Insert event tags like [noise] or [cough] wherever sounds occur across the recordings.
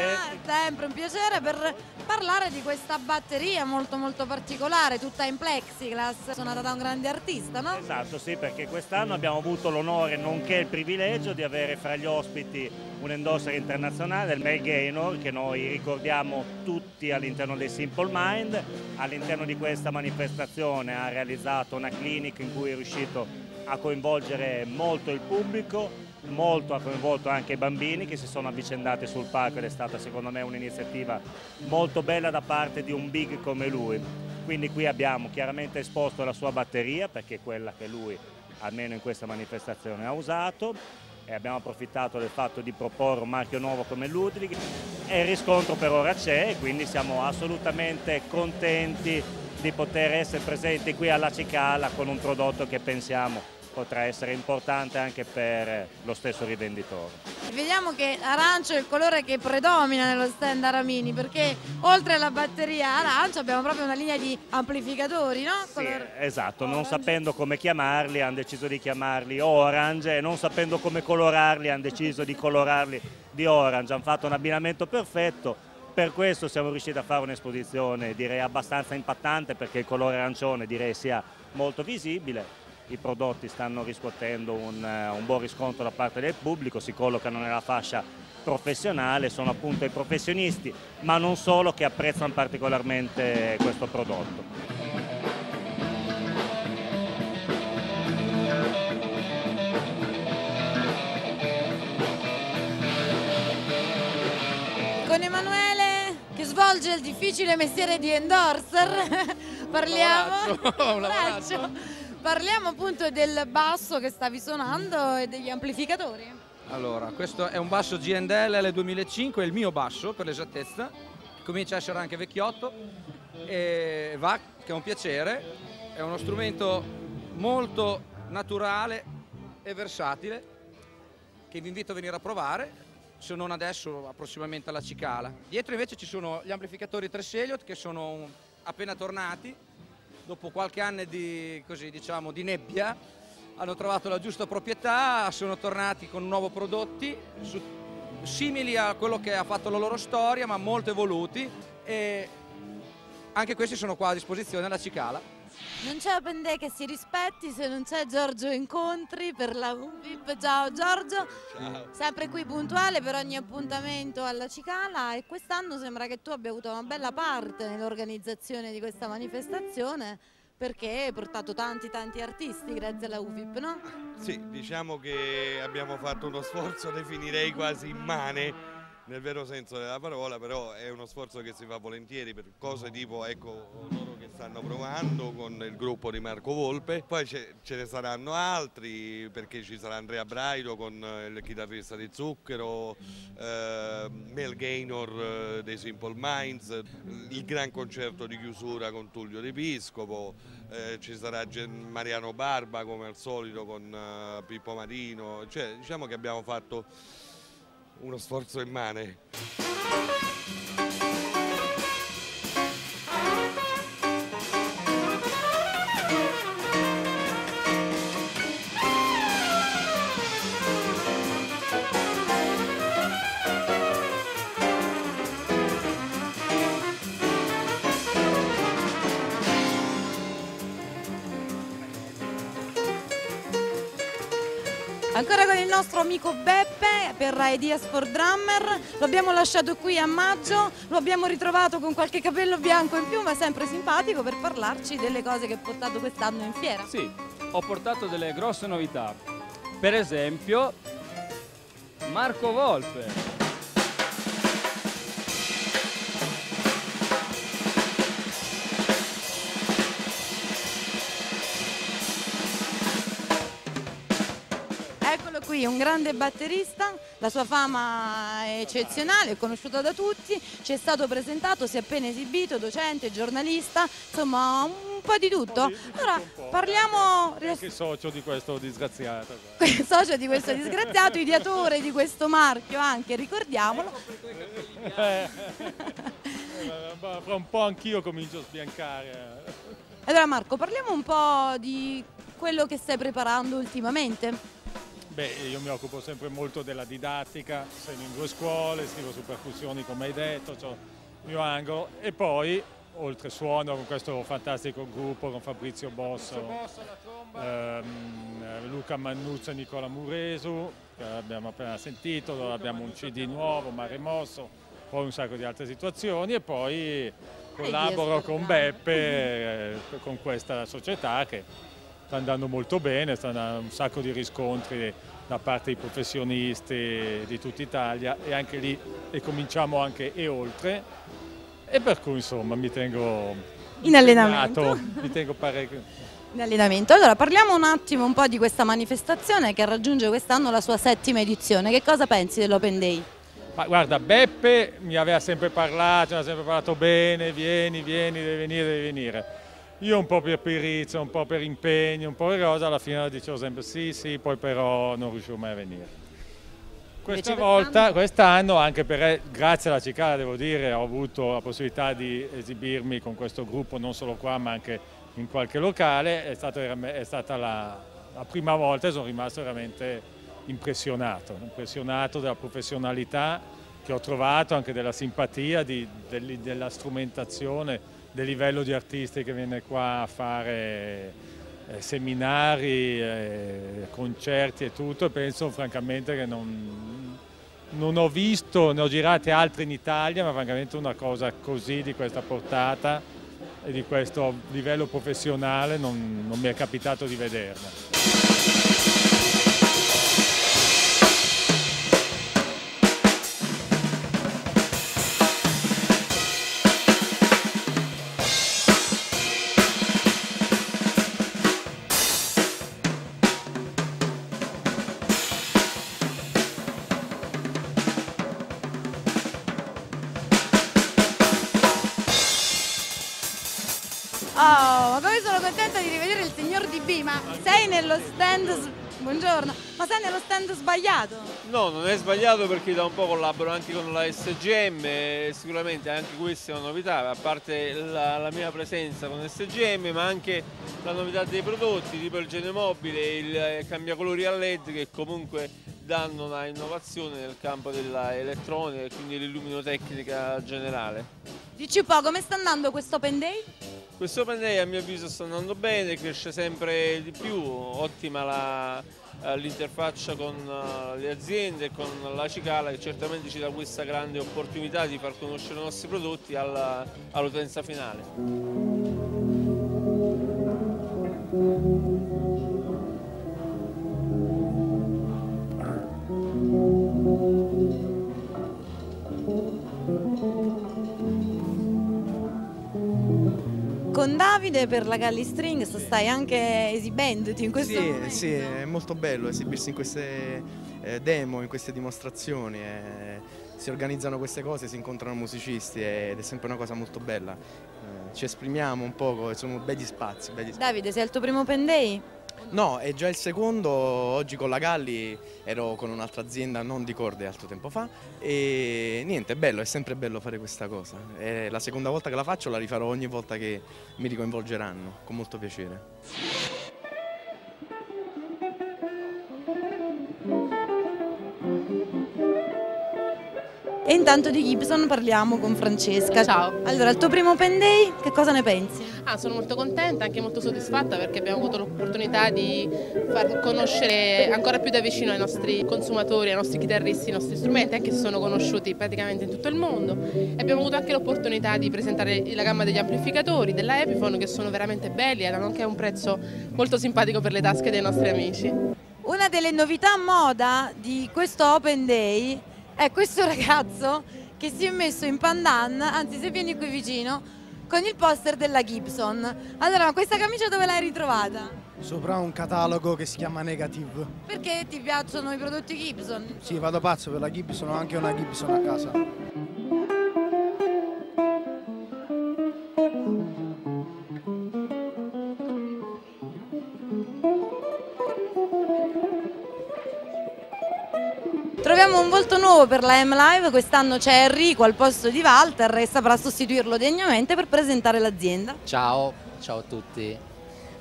una curiosità, sempre un piacere per parlare di questa batteria molto molto particolare, tutta in plexiglass, suonata da un grande artista, no? Esatto, sì, perché quest'anno abbiamo avuto l'onore, nonché il privilegio, di avere fra gli ospiti un endosser internazionale, il Mel Gaynor, che noi ricordiamo tutti all'interno dei Simple Mind. All'interno di questa manifestazione ha realizzato una clinic in cui è riuscito a coinvolgere molto il pubblico, molto ha coinvolto anche i bambini che si sono avvicendati sul palco ed è stata secondo me un'iniziativa molto bella da parte di un big come lui. Quindi qui abbiamo chiaramente esposto la sua batteria perché è quella che lui almeno in questa manifestazione ha usato e abbiamo approfittato del fatto di proporre un marchio nuovo come Ludwig e il riscontro per ora c'è e quindi siamo assolutamente contenti di poter essere presenti qui alla Cicala con un prodotto che pensiamo potrà essere importante anche per lo stesso rivenditore. Vediamo che arancio è il colore che predomina nello stand Aramini perché oltre alla batteria arancio abbiamo proprio una linea di amplificatori, no? Sì, esatto, non sapendo come chiamarli hanno deciso di chiamarli orange e non sapendo come colorarli hanno deciso di colorarli di orange, hanno fatto un abbinamento perfetto per questo siamo riusciti a fare un'esposizione direi abbastanza impattante perché il colore arancione direi sia molto visibile i prodotti stanno riscuotendo un, eh, un buon riscontro da parte del pubblico, si collocano nella fascia professionale, sono appunto i professionisti, ma non solo che apprezzano particolarmente questo prodotto. Con Emanuele che svolge il difficile mestiere di endorser [laughs] parliamo un lavoraccio. [laughs] Parliamo appunto del basso che stavi suonando e degli amplificatori. Allora, questo è un basso GNDL L2005, è il mio basso per l'esattezza, comincia a essere anche vecchiotto e va, che è un piacere, è uno strumento molto naturale e versatile che vi invito a venire a provare, se non adesso approssimatamente alla Cicala. Dietro invece ci sono gli amplificatori 3 Seliot che sono appena tornati, dopo qualche anno di, così, diciamo, di nebbia, hanno trovato la giusta proprietà, sono tornati con nuovi prodotti su, simili a quello che ha fatto la loro storia, ma molto evoluti e anche questi sono qua a disposizione alla Cicala. Non c'è Open Day che si rispetti se non c'è Giorgio Incontri per la UVIP. Ciao Giorgio, Ciao. sempre qui puntuale per ogni appuntamento alla Cicala e quest'anno sembra che tu abbia avuto una bella parte nell'organizzazione di questa manifestazione perché hai portato tanti tanti artisti grazie alla UVIP, no? Sì, diciamo che abbiamo fatto uno sforzo, definirei quasi immane, nel vero senso della parola, però è uno sforzo che si fa volentieri per cose tipo ecco, che stanno provando con il gruppo di Marco Volpe, poi ce, ne saranno altri perché ci sarà Andrea Braido con eh, il chitarrista di Zucchero, eh, Mel Gaynor eh, dei Simple Minds, il gran concerto di chiusura con Tullio Di Piscopo, eh, ci sarà Mariano Barba come al solito con eh, Pippo Marino, cioè, diciamo che abbiamo fatto uno sforzo immane. Amico Beppe per Ideas for Drummer, lo abbiamo lasciato qui a maggio, lo abbiamo ritrovato con qualche capello bianco in più ma sempre simpatico per parlarci delle cose che ha portato quest'anno in fiera. Sì, ho portato delle grosse novità, per esempio Marco Volpe. Qui un grande batterista, la sua fama è eccezionale, è conosciuta da tutti, ci è stato presentato, si è appena esibito, docente, giornalista, insomma un po' di tutto. Allora parliamo... Anche socio di questo disgraziato. [laughs] socio di questo disgraziato, ideatore di questo marchio anche, ricordiamolo. [laughs] Eh, fra un po' anch'io comincio a sbiancare. Allora Marco, parliamo un po' di quello che stai preparando ultimamente. Beh, io mi occupo sempre molto della didattica, insegno in due scuole, scrivo su percussioni come hai detto, ho il mio angolo. E poi oltre suono con questo fantastico gruppo con Fabrizio Bosso, ehm, Luca Mannuzzo e Nicola Muresu che abbiamo appena sentito, abbiamo un CD nuovo, Mare Mosso, poi un sacco di altre situazioni. E poi collaboro con Beppe eh, con questa società che sta andando molto bene, sta andando un sacco di riscontri da parte dei professionisti di tutta Italia e anche lì e cominciamo anche e oltre e per cui insomma mi tengo in allenamento. Mi tengo parecchio. In allenamento. Allora parliamo un attimo un po' di questa manifestazione che raggiunge quest'anno la sua settima edizione. Che cosa pensi dell'Open Day? Ma guarda, Beppe mi aveva sempre parlato, mi ha sempre parlato bene, vieni, vieni, devi venire, devi venire. Io un po' per perizia, un po' per impegno, un po' per cosa, alla fine dicevo sempre sì, sì, poi però non riuscivo mai a venire. Questa volta, quest'anno, anche per, grazie alla Cicala devo dire, ho avuto la possibilità di esibirmi con questo gruppo non solo qua ma anche in qualche locale, è, stato, è stata la, la prima volta e sono rimasto veramente impressionato, impressionato della professionalità che ho trovato, anche della simpatia, di, del, della strumentazione, del livello di artisti che viene qua a fare eh, seminari, eh, concerti e tutto penso francamente che non, non ho visto, ne ho girate altre in Italia, ma francamente una cosa così di questa portata e di questo livello professionale non, non mi è capitato di vederla. Oh, ma come sono contenta di rivedere il signor DB, ma sei nello stand... Buongiorno, ma sei nello stand sbagliato? No, non è sbagliato perché da un po' collaboro anche con la SGM, sicuramente anche questa è una novità, a parte la, la mia presenza con SGM, ma anche la novità dei prodotti, tipo il genomobile, il eh, cambiacolori a LED che comunque danno una innovazione nel campo dell'elettronica e quindi l'illuminotecnica generale. Dici un po', come sta andando questo Open Day? Questo Day a mio avviso sta andando bene, cresce sempre di più, ottima eh, l'interfaccia con eh, le aziende e con la Cicala che certamente ci dà questa grande opportunità di far conoscere i nostri prodotti all'utenza finale. Con Davide per la Galli Strings stai anche esibendoti in questo Sì, momento. sì, è molto bello esibirsi in queste eh, demo, in queste dimostrazioni. eh, si organizzano queste cose, si incontrano musicisti ed è sempre una cosa molto bella. Eh, ci esprimiamo un poco, sono begli spazi. begli spazi. Davide, sei al tuo primo Open Day? No, è già il secondo, oggi con la Galli ero con un'altra azienda non di corde altro tempo fa e niente, è bello, è sempre bello fare questa cosa. È la seconda volta che la faccio, la rifarò ogni volta che mi ricoinvolgeranno, con molto piacere. E intanto di Gibson parliamo con Francesca. Ciao. Allora, il tuo primo Open Day, che cosa ne pensi? Ah, sono molto contenta, anche molto soddisfatta perché abbiamo avuto l'opportunità di far conoscere ancora più da vicino ai nostri consumatori, ai nostri chitarristi, i nostri strumenti, anche se sono conosciuti praticamente in tutto il mondo. E abbiamo avuto anche l'opportunità di presentare la gamma degli amplificatori della Epiphone che sono veramente belli ed hanno anche un prezzo molto simpatico per le tasche dei nostri amici. Una delle novità moda di questo Open Day è questo ragazzo che si è messo in pandan, anzi se vieni qui vicino, con il poster della Gibson. Allora, ma questa camicia dove l'hai ritrovata? Sopra un catalogo che si chiama Negative. Perché ti piacciono i prodotti Gibson? Sì, vado pazzo per la Gibson, ho anche una Gibson a casa. Volto nuovo per la M-Live, quest'anno c'è Enrico al posto di Walter e saprà sostituirlo degnamente per presentare l'azienda. Ciao, ciao a tutti.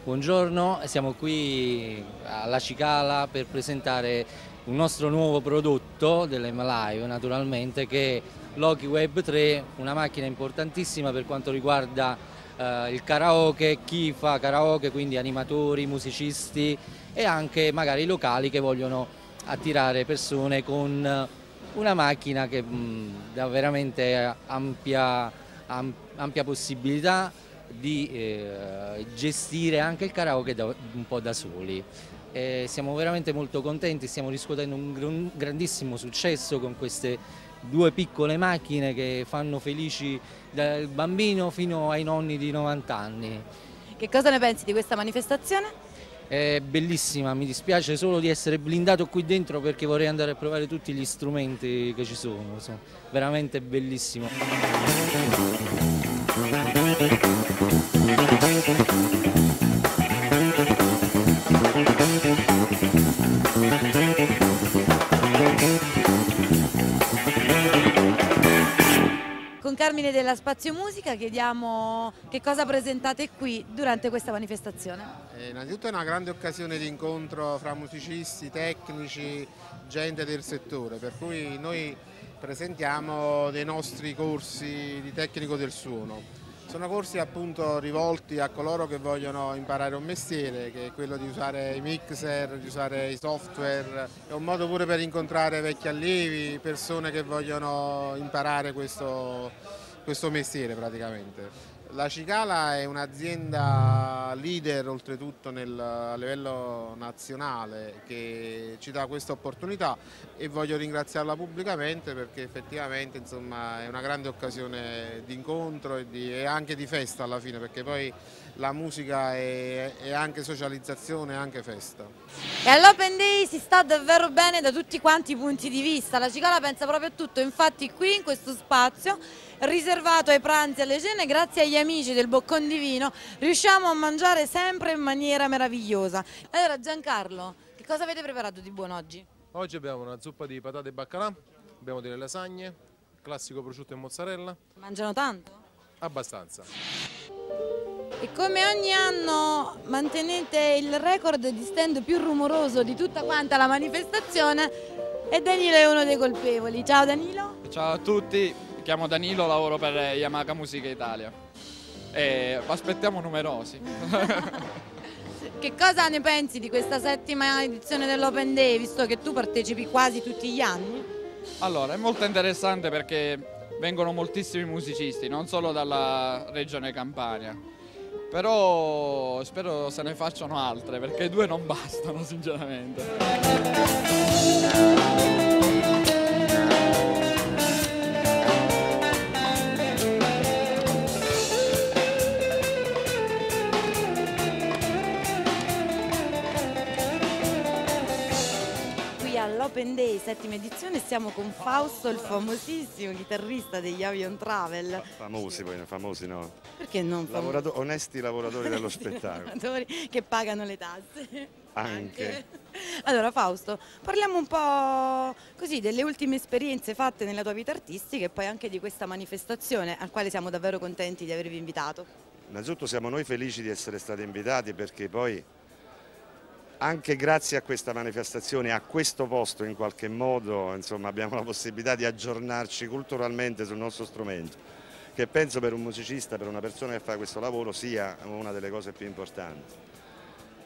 Buongiorno, siamo qui alla Cicala per presentare un nostro nuovo prodotto dell'Emalive naturalmente che è Loki Web 3, una macchina importantissima per quanto riguarda eh, il karaoke, chi fa karaoke, quindi animatori, musicisti e anche magari locali che vogliono attirare persone con una macchina che mh, dà veramente ampia, am, ampia possibilità di eh, gestire anche il karaoke da, un po' da soli. E siamo veramente molto contenti, stiamo riscuotendo un grandissimo successo con queste due piccole macchine che fanno felici dal bambino fino ai nonni di 90 anni. Che cosa ne pensi di questa manifestazione? È bellissima, mi dispiace solo di essere blindato qui dentro perché vorrei andare a provare tutti gli strumenti che ci sono, sono veramente bellissimo. Carmine della Spazio Musica chiediamo che cosa presentate qui durante questa manifestazione. Eh, innanzitutto è una grande occasione di incontro fra musicisti, tecnici, gente del settore, per cui noi presentiamo dei nostri corsi di tecnico del suono. Sono corsi appunto rivolti a coloro che vogliono imparare un mestiere, che è quello di usare i mixer, di usare i software, è un modo pure per incontrare vecchi allievi, persone che vogliono imparare questo, questo mestiere praticamente. La Cicala è un'azienda leader oltretutto nel, a livello nazionale che ci dà questa opportunità e voglio ringraziarla pubblicamente perché effettivamente insomma, è una grande occasione di incontro e, di, e, anche di festa alla fine perché poi la musica è, è anche socializzazione, è anche festa. E all'Open Day si sta davvero bene da tutti quanti i punti di vista, la Cicala pensa proprio a tutto, infatti qui in questo spazio riservato ai pranzi e alle cene, grazie agli amici del Boccon di Vino, riusciamo a mangiare sempre in maniera meravigliosa. Allora Giancarlo, che cosa avete preparato di buono oggi? Oggi abbiamo una zuppa di patate e baccalà, abbiamo delle lasagne, classico prosciutto e mozzarella. Mangiano tanto? Abbastanza. E come ogni anno mantenete il record di stand più rumoroso di tutta quanta la manifestazione e Danilo è uno dei colpevoli. Ciao Danilo. Ciao a tutti, mi chiamo Danilo, lavoro per Yamaha Musica Italia e aspettiamo numerosi. [laughs] che cosa ne pensi di questa settima edizione dell'Open Day, visto che tu partecipi quasi tutti gli anni? Allora, è molto interessante perché vengono moltissimi musicisti, non solo dalla regione Campania, però spero se ne facciano altre perché due non bastano sinceramente. all'Open Day, settima edizione, siamo con Fausto, il famosissimo chitarrista degli Avion Travel. Famosi poi, famosi no. Perché non famosi? Lavorato onesti lavoratori dello spettacolo. [laughs] lavoratori che pagano le tasse. Anche. [laughs] Allora Fausto, parliamo un po' così delle ultime esperienze fatte nella tua vita artistica e poi anche di questa manifestazione al quale siamo davvero contenti di avervi invitato. Innanzitutto siamo noi felici di essere stati invitati perché poi anche grazie a questa manifestazione, a questo posto in qualche modo insomma, abbiamo la possibilità di aggiornarci culturalmente sul nostro strumento, che penso per un musicista, per una persona che fa questo lavoro sia una delle cose più importanti.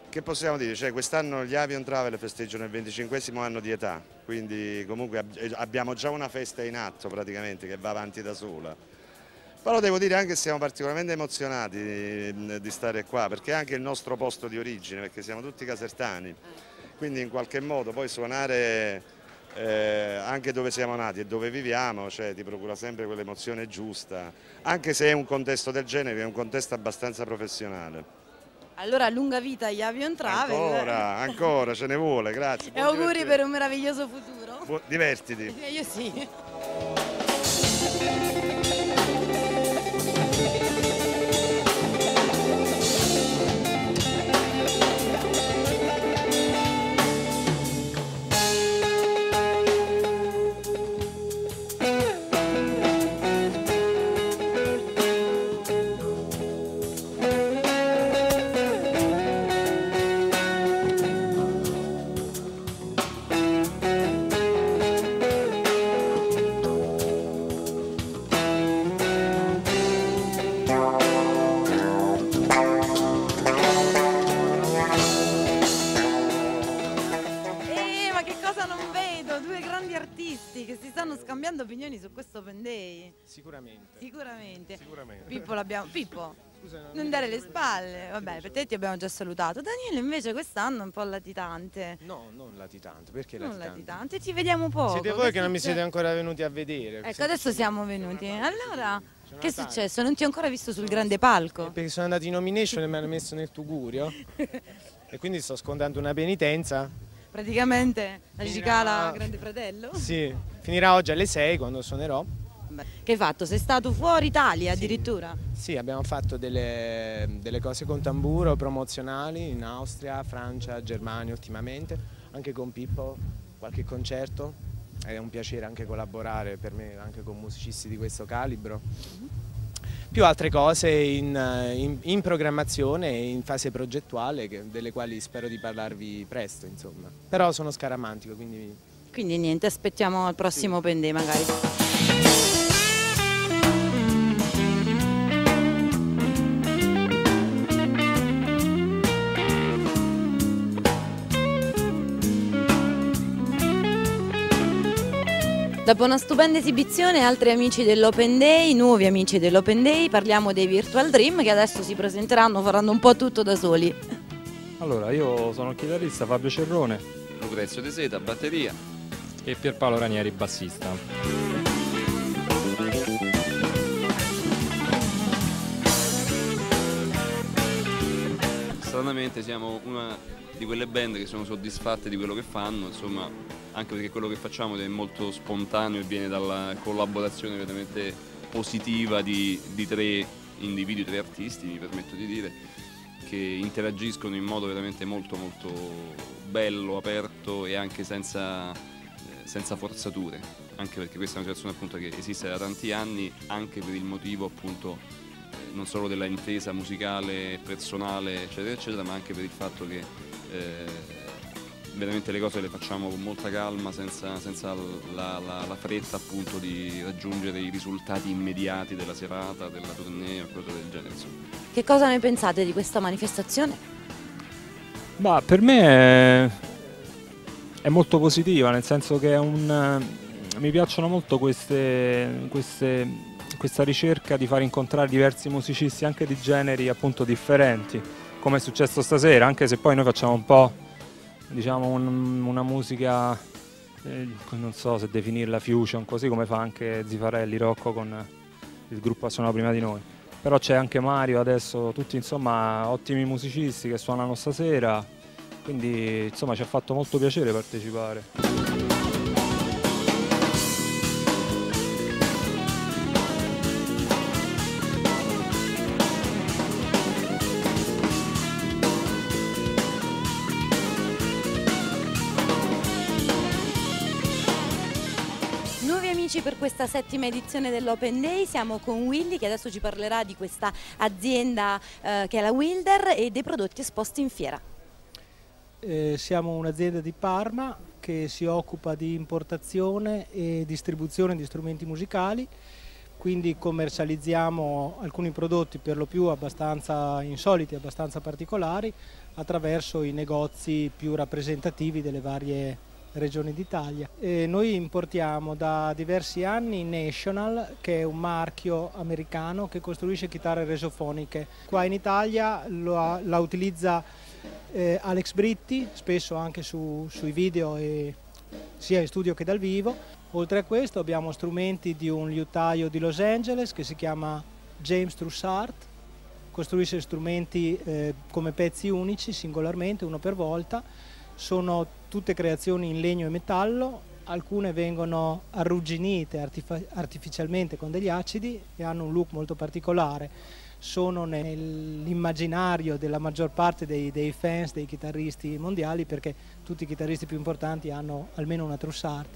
Che possiamo dire? Cioè, Quest'anno gli Avion Travel festeggiano il 25 anno di età, quindi comunque abbiamo già una festa in atto praticamente che va avanti da sola però devo dire anche che siamo particolarmente emozionati di, di stare qua, perché è anche il nostro posto di origine, perché siamo tutti casertani, quindi in qualche modo poi suonare eh, anche dove siamo nati e dove viviamo, cioè, ti procura sempre quell'emozione giusta, anche se è un contesto del genere, è un contesto abbastanza professionale. Allora lunga vita agli Avion Travel. Ancora, ancora, ce ne vuole, grazie. E auguri per un meraviglioso futuro. Bu divertiti. [laughs] Io sì. Non Non mi dare le ricordo. spalle, vabbè, per te ti abbiamo già salutato. Daniele invece quest'anno è un po' latitante. No, non latitante, perché Non latitante? latitante, ci vediamo poco. Siete voi che non mi siete ancora venuti a vedere. Ecco, adesso siamo venuti. Allora, che è successo? Non ti ho ancora visto sul grande palco. Perché sono andati in nomination e mi hanno messo nel tugurio. [laughs] e quindi sto scontando una penitenza. Praticamente la Finirà- cicala Grande Fratello. Sì, finirà oggi alle 6 quando suonerò. Che hai fatto? Sei stato fuori Italia addirittura? Sì, abbiamo fatto delle, delle cose con tamburo promozionali in Austria, Francia, Germania ultimamente, anche con Pippo, qualche concerto. È un piacere anche collaborare per me anche con musicisti di questo calibro. Più altre cose in, in- in programmazione e in fase progettuale che- delle quali spero di parlarvi presto, insomma. Però sono scaramantico, quindi Quindi niente, aspettiamo al prossimo Open Day magari. Dopo una stupenda esibizione, altri amici dell'Open Day, nuovi amici dell'Open Day, parliamo dei Virtual Dream che adesso si presenteranno, faranno un po' tutto da soli. Allora, io sono il chitarrista Fabio Cerrone Lucrezio De Seta, batteria. e Pierpaolo Ranieri, bassista. Stranamente siamo una di quelle band che sono soddisfatte di quello che fanno, insomma, anche perché quello che facciamo è molto spontaneo e viene dalla collaborazione veramente positiva di, di tre individui, tre artisti, mi permetto di dire, che interagiscono in modo veramente molto molto bello, aperto e anche senza, eh, senza forzature, anche perché questa è una situazione appunto che esiste da tanti anni, anche per il motivo appunto eh, non solo della intesa musicale, personale, eccetera, eccetera, ma anche per il fatto che eh, veramente le cose le facciamo con molta calma, senza, senza la, la- la fretta appunto di raggiungere i risultati immediati della serata, della tournée o cose del genere. Insomma. Che cosa ne pensate di questa manifestazione? Ma per me è, è molto positiva, nel senso che è un, mi piacciono molto queste, queste- questa ricerca di far incontrare diversi musicisti anche di generi appunto differenti, come è successo stasera, anche se poi noi facciamo un po' diciamo un- una musica, eh, non so se definirla fusion, così come fa anche Zifarelli Rocco con il gruppo che suona prima di noi. Però c'è anche Mario adesso, tutti insomma ottimi musicisti che suonano stasera, quindi insomma ci ha fatto molto piacere partecipare. Questa settima edizione dell'Open Day, siamo con Willy che adesso ci parlerà di questa azienda eh, che è la Wilder e dei prodotti esposti in fiera. Eh, siamo un'azienda di Parma che si occupa di importazione e distribuzione di strumenti musicali, quindi commercializziamo alcuni prodotti per lo più abbastanza insoliti, abbastanza particolari, attraverso i negozi più rappresentativi delle varie regioni d'Italia. Noi importiamo da diversi anni National, che è un marchio americano che costruisce chitarre resofoniche. Qua in Italia lo la utilizza eh, Alex Britti, spesso anche su- sui video e sia in studio che dal vivo. Oltre a questo abbiamo strumenti di un liutaio di Los Angeles che si chiama James Trussart, costruisce strumenti eh, come pezzi unici, singolarmente, uno per volta. Sono tutte creazioni in legno e metallo, alcune vengono arrugginite artificialmente con degli acidi e hanno un look molto particolare. Sono nell'immaginario della maggior parte dei, dei fans, dei chitarristi mondiali, perché tutti i chitarristi più importanti hanno almeno una Trussart.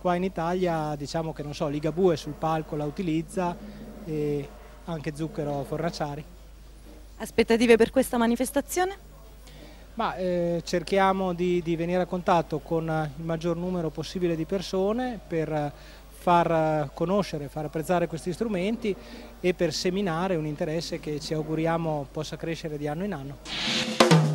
Qua in Italia diciamo che non so, Ligabue sul palco la utilizza e anche Zucchero Fornaciari. Aspettative per questa manifestazione? Ma eh, cerchiamo di, di venire a contatto con eh, il maggior numero possibile di persone per eh, far eh, conoscere, far apprezzare questi strumenti e per seminare un interesse che ci auguriamo possa crescere di anno in anno.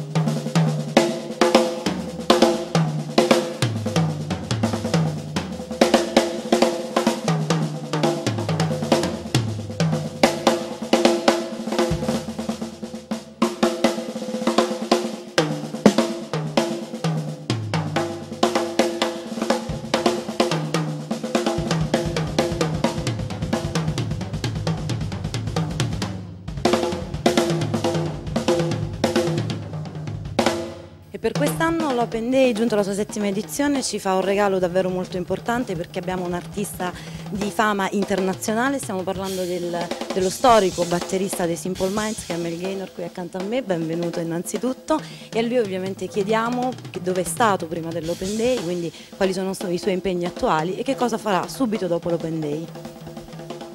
L'Open Day, giunto alla sua settima edizione, ci fa un regalo davvero molto importante perché abbiamo un artista di fama internazionale, stiamo parlando del- dello storico batterista dei Simple Minds che è Mel Gaynor qui accanto a me, benvenuto innanzitutto e a lui ovviamente chiediamo dove è stato prima dell'Open Day, quindi quali sono i suoi impegni attuali e che cosa farà subito dopo l'Open Day.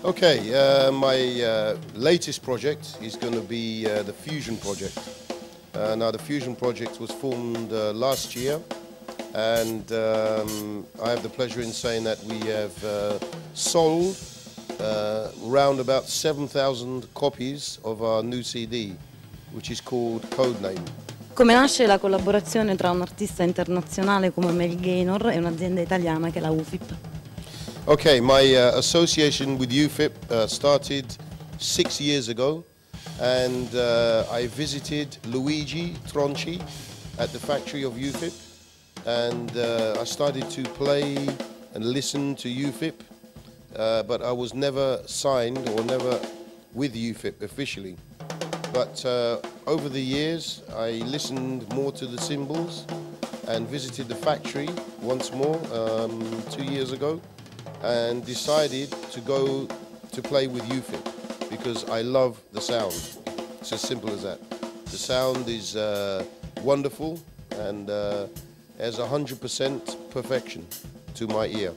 Okay, uh, my uh, latest project is going to be uh, the Fusion Project. Uh, now, the Fusion Project was formed uh, last year, and um, I have the pleasure in saying that we have uh, sold uh, around about 7,000 copies of our new CD, which is called Codename. Come nasce la collaborazione tra un artista internazionale come Mel Gaynor e un'azienda italiana che è la UFIP? Okay, my uh, association with UFIP uh, started six years ago, and uh, I visited Luigi Tronci at the factory of UFIP, and uh, I started to play and listen to UFIP, uh, but I was never signed or never with UFIP officially. But uh, over the years, I listened more to the cymbals and visited the factory once more um, two years ago and decided to go to play with UFIP because I love the sound. It's as simple as that. The sound is uh, wonderful and uh, has 100% perfection to my ear.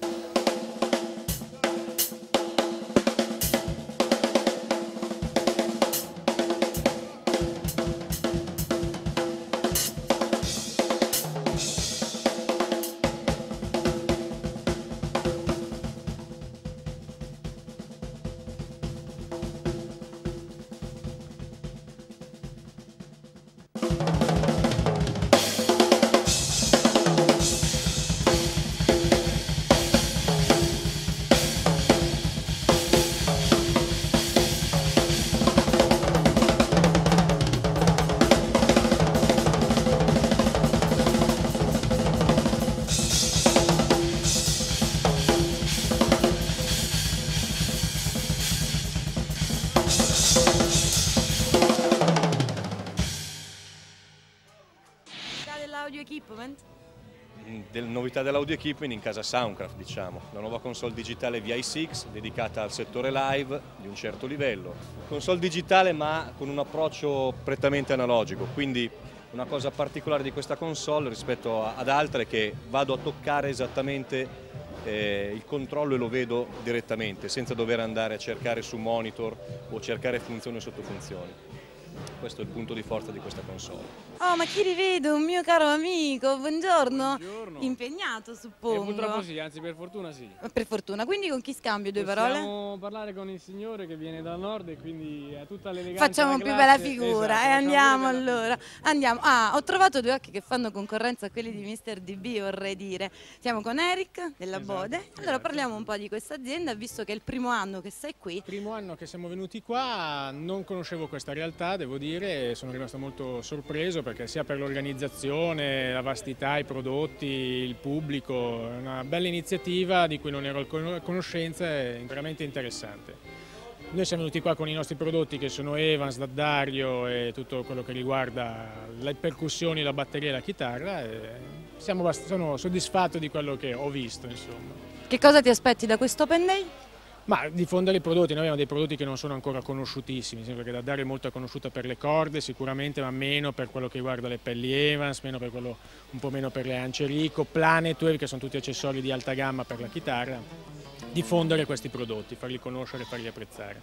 Dell'audio equipment in casa Soundcraft, diciamo. La nuova console digitale VI6 dedicata al settore live di un certo livello. Console digitale ma con un approccio prettamente analogico, quindi una cosa particolare di questa console rispetto ad altre è che vado a toccare esattamente eh, il controllo e lo vedo direttamente, senza dover andare a cercare su monitor o cercare funzioni o sottofunzioni. Questo è il punto di forza di questa console. Oh, ma chi rivedo? Un mio caro amico, buongiorno. Impegnato, suppongo. Eh, purtroppo sì, anzi per fortuna sì. Per fortuna. Quindi con chi scambio due parole? Possiamo parlare con il signore che viene dal nord e quindi ha tutta l'eleganza Facciamo della più classe. bella figura Esatto, e andiamo allora. Andiamo. Ah, ho trovato due occhi che fanno concorrenza a quelli di Mr. DB, vorrei dire. Siamo con Eric della Esatto, Bode. Allora parliamo un po' di questa azienda, visto che è il primo anno che sei qui. Primo anno che siamo venuti qua, non conoscevo questa realtà, devo dire, e sono rimasto molto sorpreso perché sia per l'organizzazione, la vastità, i prodotti, il pubblico, è una bella iniziativa di cui non ero a con- a conoscenza e veramente interessante. Noi siamo venuti qua con i nostri prodotti che sono Evans, Daddario e tutto quello che riguarda le percussioni, la batteria e la chitarra e sono soddisfatto di quello che ho visto. Insomma. Che cosa ti aspetti da questo Open Day? Ma diffondere i prodotti, noi abbiamo dei prodotti che non sono ancora conosciutissimi, sembra che Daddario è molto conosciuta per le corde sicuramente, ma meno per quello che riguarda le pelli Evans, meno per quello, un po' meno per le ance Rico, Planetwave che sono tutti accessori di alta gamma per la chitarra, diffondere questi prodotti, farli conoscere e farli apprezzare.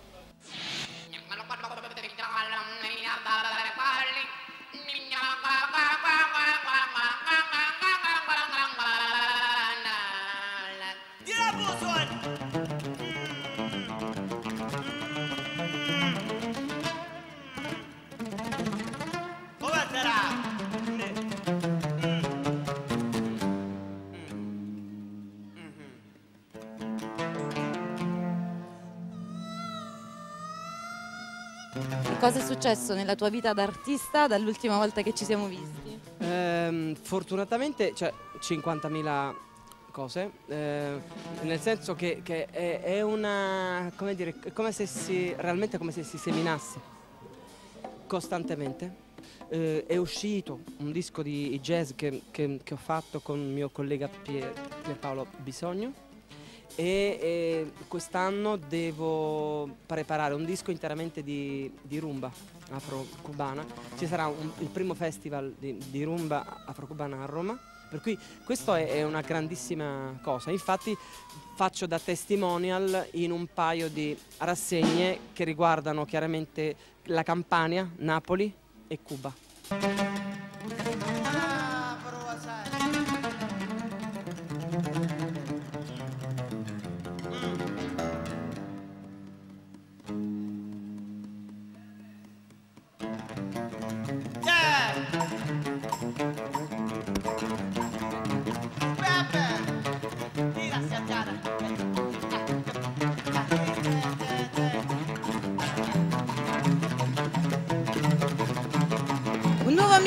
Cosa è successo nella tua vita d'artista dall'ultima volta che ci siamo visti? Ehm, fortunatamente c'è 50.000 cose, eh, nel senso che, che è, è una, come dire, come se si, realmente come se si seminasse costantemente eh, è uscito un disco di jazz che, che- che ho fatto con il mio collega Pier, Pierpaolo Bisogno e, e quest'anno devo preparare un disco interamente di, di rumba afro-cubana. Ci sarà un- il primo festival di, di rumba afro-cubana a Roma. Per cui questo è, è una grandissima cosa. Infatti faccio da testimonial in un paio di rassegne che riguardano chiaramente la Campania, Napoli e Cuba.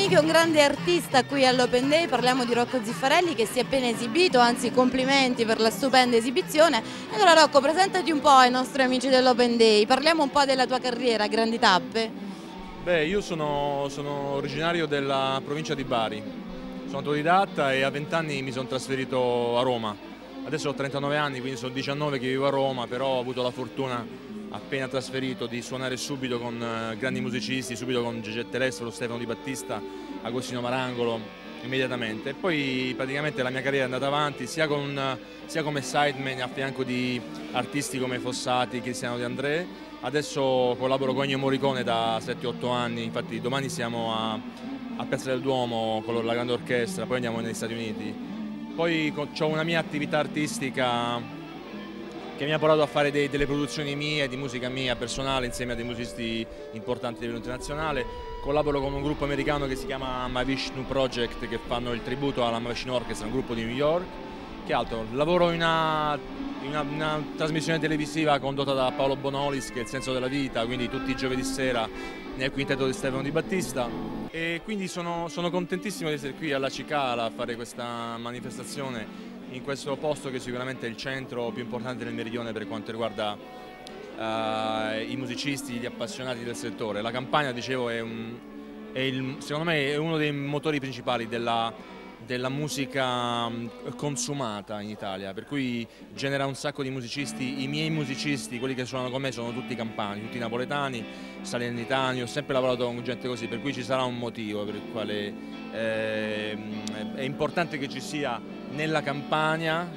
Un nuovo amico e un grande artista qui all'Open Day, parliamo di Rocco Ziffarelli che si è appena esibito, anzi complimenti per la stupenda esibizione. Allora Rocco, presentati un po' ai nostri amici dell'Open Day, parliamo un po' della tua carriera, grandi tappe. Beh, io sono, sono originario della provincia di Bari, sono autodidatta e a 20 anni mi sono trasferito a Roma. Adesso ho 39 anni, quindi sono 19 che vivo a Roma, però ho avuto la fortuna appena trasferito di suonare subito con eh, grandi musicisti, subito con Gegette Telestro, Stefano Di Battista, Agostino Marangolo, immediatamente. Poi praticamente la mia carriera è andata avanti sia, con, sia come sideman a fianco di artisti come Fossati, Cristiano De André. Adesso collaboro con Ennio Morricone da 7-8 anni, infatti domani siamo a, a Piazza del Duomo con la grande orchestra, poi andiamo negli Stati Uniti. Poi ho una mia attività artistica che mi ha portato a fare dei- delle produzioni mie, di musica mia personale insieme a dei musicisti importanti a livello internazionale. Collaboro con un gruppo americano che si chiama Mahavishnu Project che fanno il tributo alla Mahavishnu Orchestra, un gruppo di New York. Che altro? Lavoro in una, in una- una trasmissione televisiva condotta da Paolo Bonolis che è Il senso della vita, quindi tutti i giovedì sera nel quintetto di Stefano Di Battista. E quindi sono, sono contentissimo di essere qui alla Cicala a fare questa manifestazione in questo posto che sicuramente è il centro più importante del meridione per quanto riguarda eh, i musicisti, gli appassionati del settore. La campagna, dicevo, è, un- è il- secondo me è uno dei motori principali della, della musica mh, consumata in Italia, per cui genera un sacco di musicisti. I miei musicisti, quelli che suonano con me, sono tutti campani, tutti napoletani, salernitani, ho sempre lavorato con gente così, per cui ci sarà un motivo per il quale ehm, è importante che ci sia nella Campania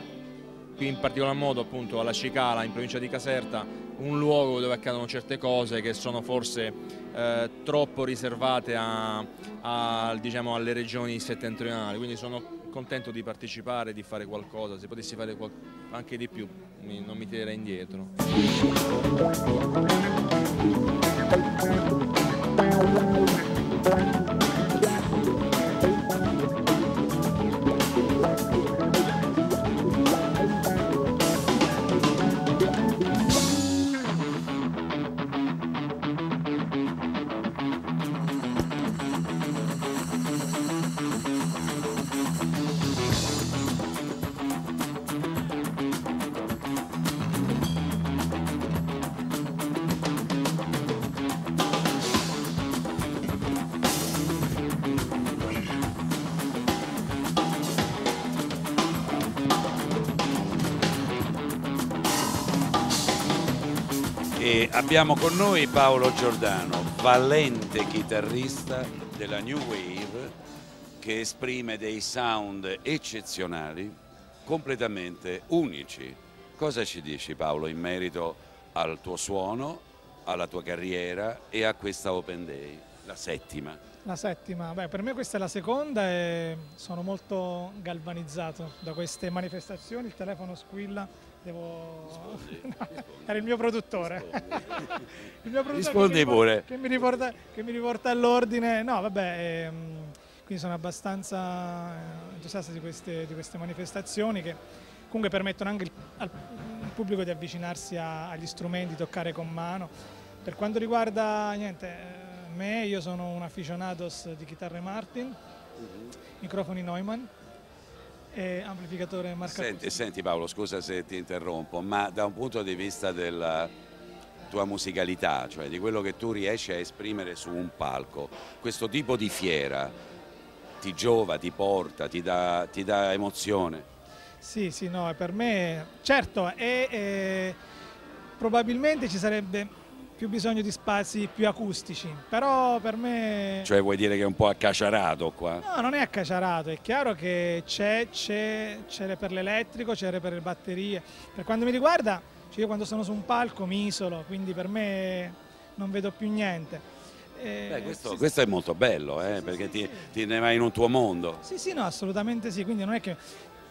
qui in particolar modo appunto alla Cicala in provincia di Caserta un luogo dove accadono certe cose che sono forse eh, troppo riservate a- a, diciamo, alle regioni settentrionali, quindi sono contento di partecipare, di fare qualcosa, se potessi fare qual- anche di più mi- non mi tirerei indietro. Abbiamo con noi Paolo Giordano, valente chitarrista della New Wave che esprime dei sound eccezionali, completamente unici. Cosa ci dici Paolo in merito al tuo suono, alla tua carriera e a questa Open Day, la settima? La settima, beh per me questa è la seconda e sono molto galvanizzato da queste manifestazioni, il telefono squilla, devo... [laughs] Era il mio produttore. [laughs] il mio produttore Rispondi che mi pure. riporta- Che mi riporta, che mi riporta all'ordine, no vabbè, ehm, quindi sono abbastanza eh, entusiasta di queste, di queste manifestazioni che comunque permettono anche il- al al pubblico di avvicinarsi a- agli strumenti, toccare con mano. Per quanto riguarda niente, eh, me, io sono un aficionados di chitarre Martin, microfoni Neumann e amplificatore marca Senti, senti Paolo, scusa se ti interrompo, ma da un punto di vista del, tua musicalità, cioè di quello che tu riesci a esprimere su un palco. Questo tipo di fiera ti giova, ti porta, ti dà, ti dà emozione. Sì, sì, no, per me, certo, è, è- probabilmente ci sarebbe più bisogno di spazi più acustici, però per me... Cioè vuoi dire che è un po' accaciarato qua? No, non è accaciarato, è chiaro che c'è, c'è, c'è per l'elettrico, c'è per le batterie. Per quanto mi riguarda, cioè io quando sono su un palco mi isolo, quindi per me non vedo più niente. Eh, Beh, questo, sì, questo è molto bello, eh, perché ti, ti ne vai in un tuo mondo. Sì, sì, no, assolutamente sì, quindi non è che...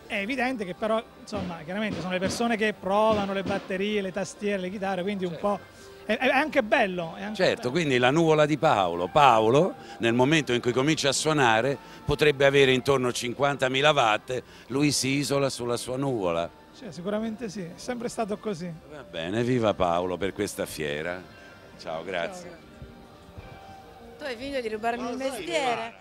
È evidente che però, insomma, chiaramente sono le persone che provano le batterie, le tastiere, le chitarre, quindi un po'... È, è anche bello, è anche Certo, quindi la nuvola di Paolo. Paolo, nel momento in cui comincia a suonare, potrebbe avere intorno a 50.000 watt, lui si isola sulla sua nuvola. Cioè, sicuramente sì, è sempre stato così. Va bene, viva Paolo per questa fiera. Ciao, grazie. Tu hai finito di rubarmi il mestiere?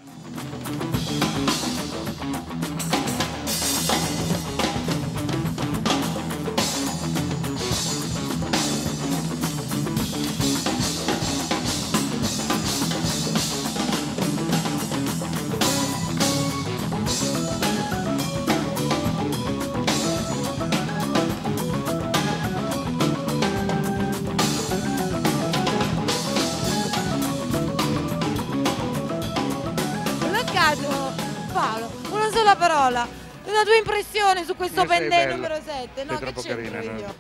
Su questo pendè numero 7. No, che c'entro carina, no?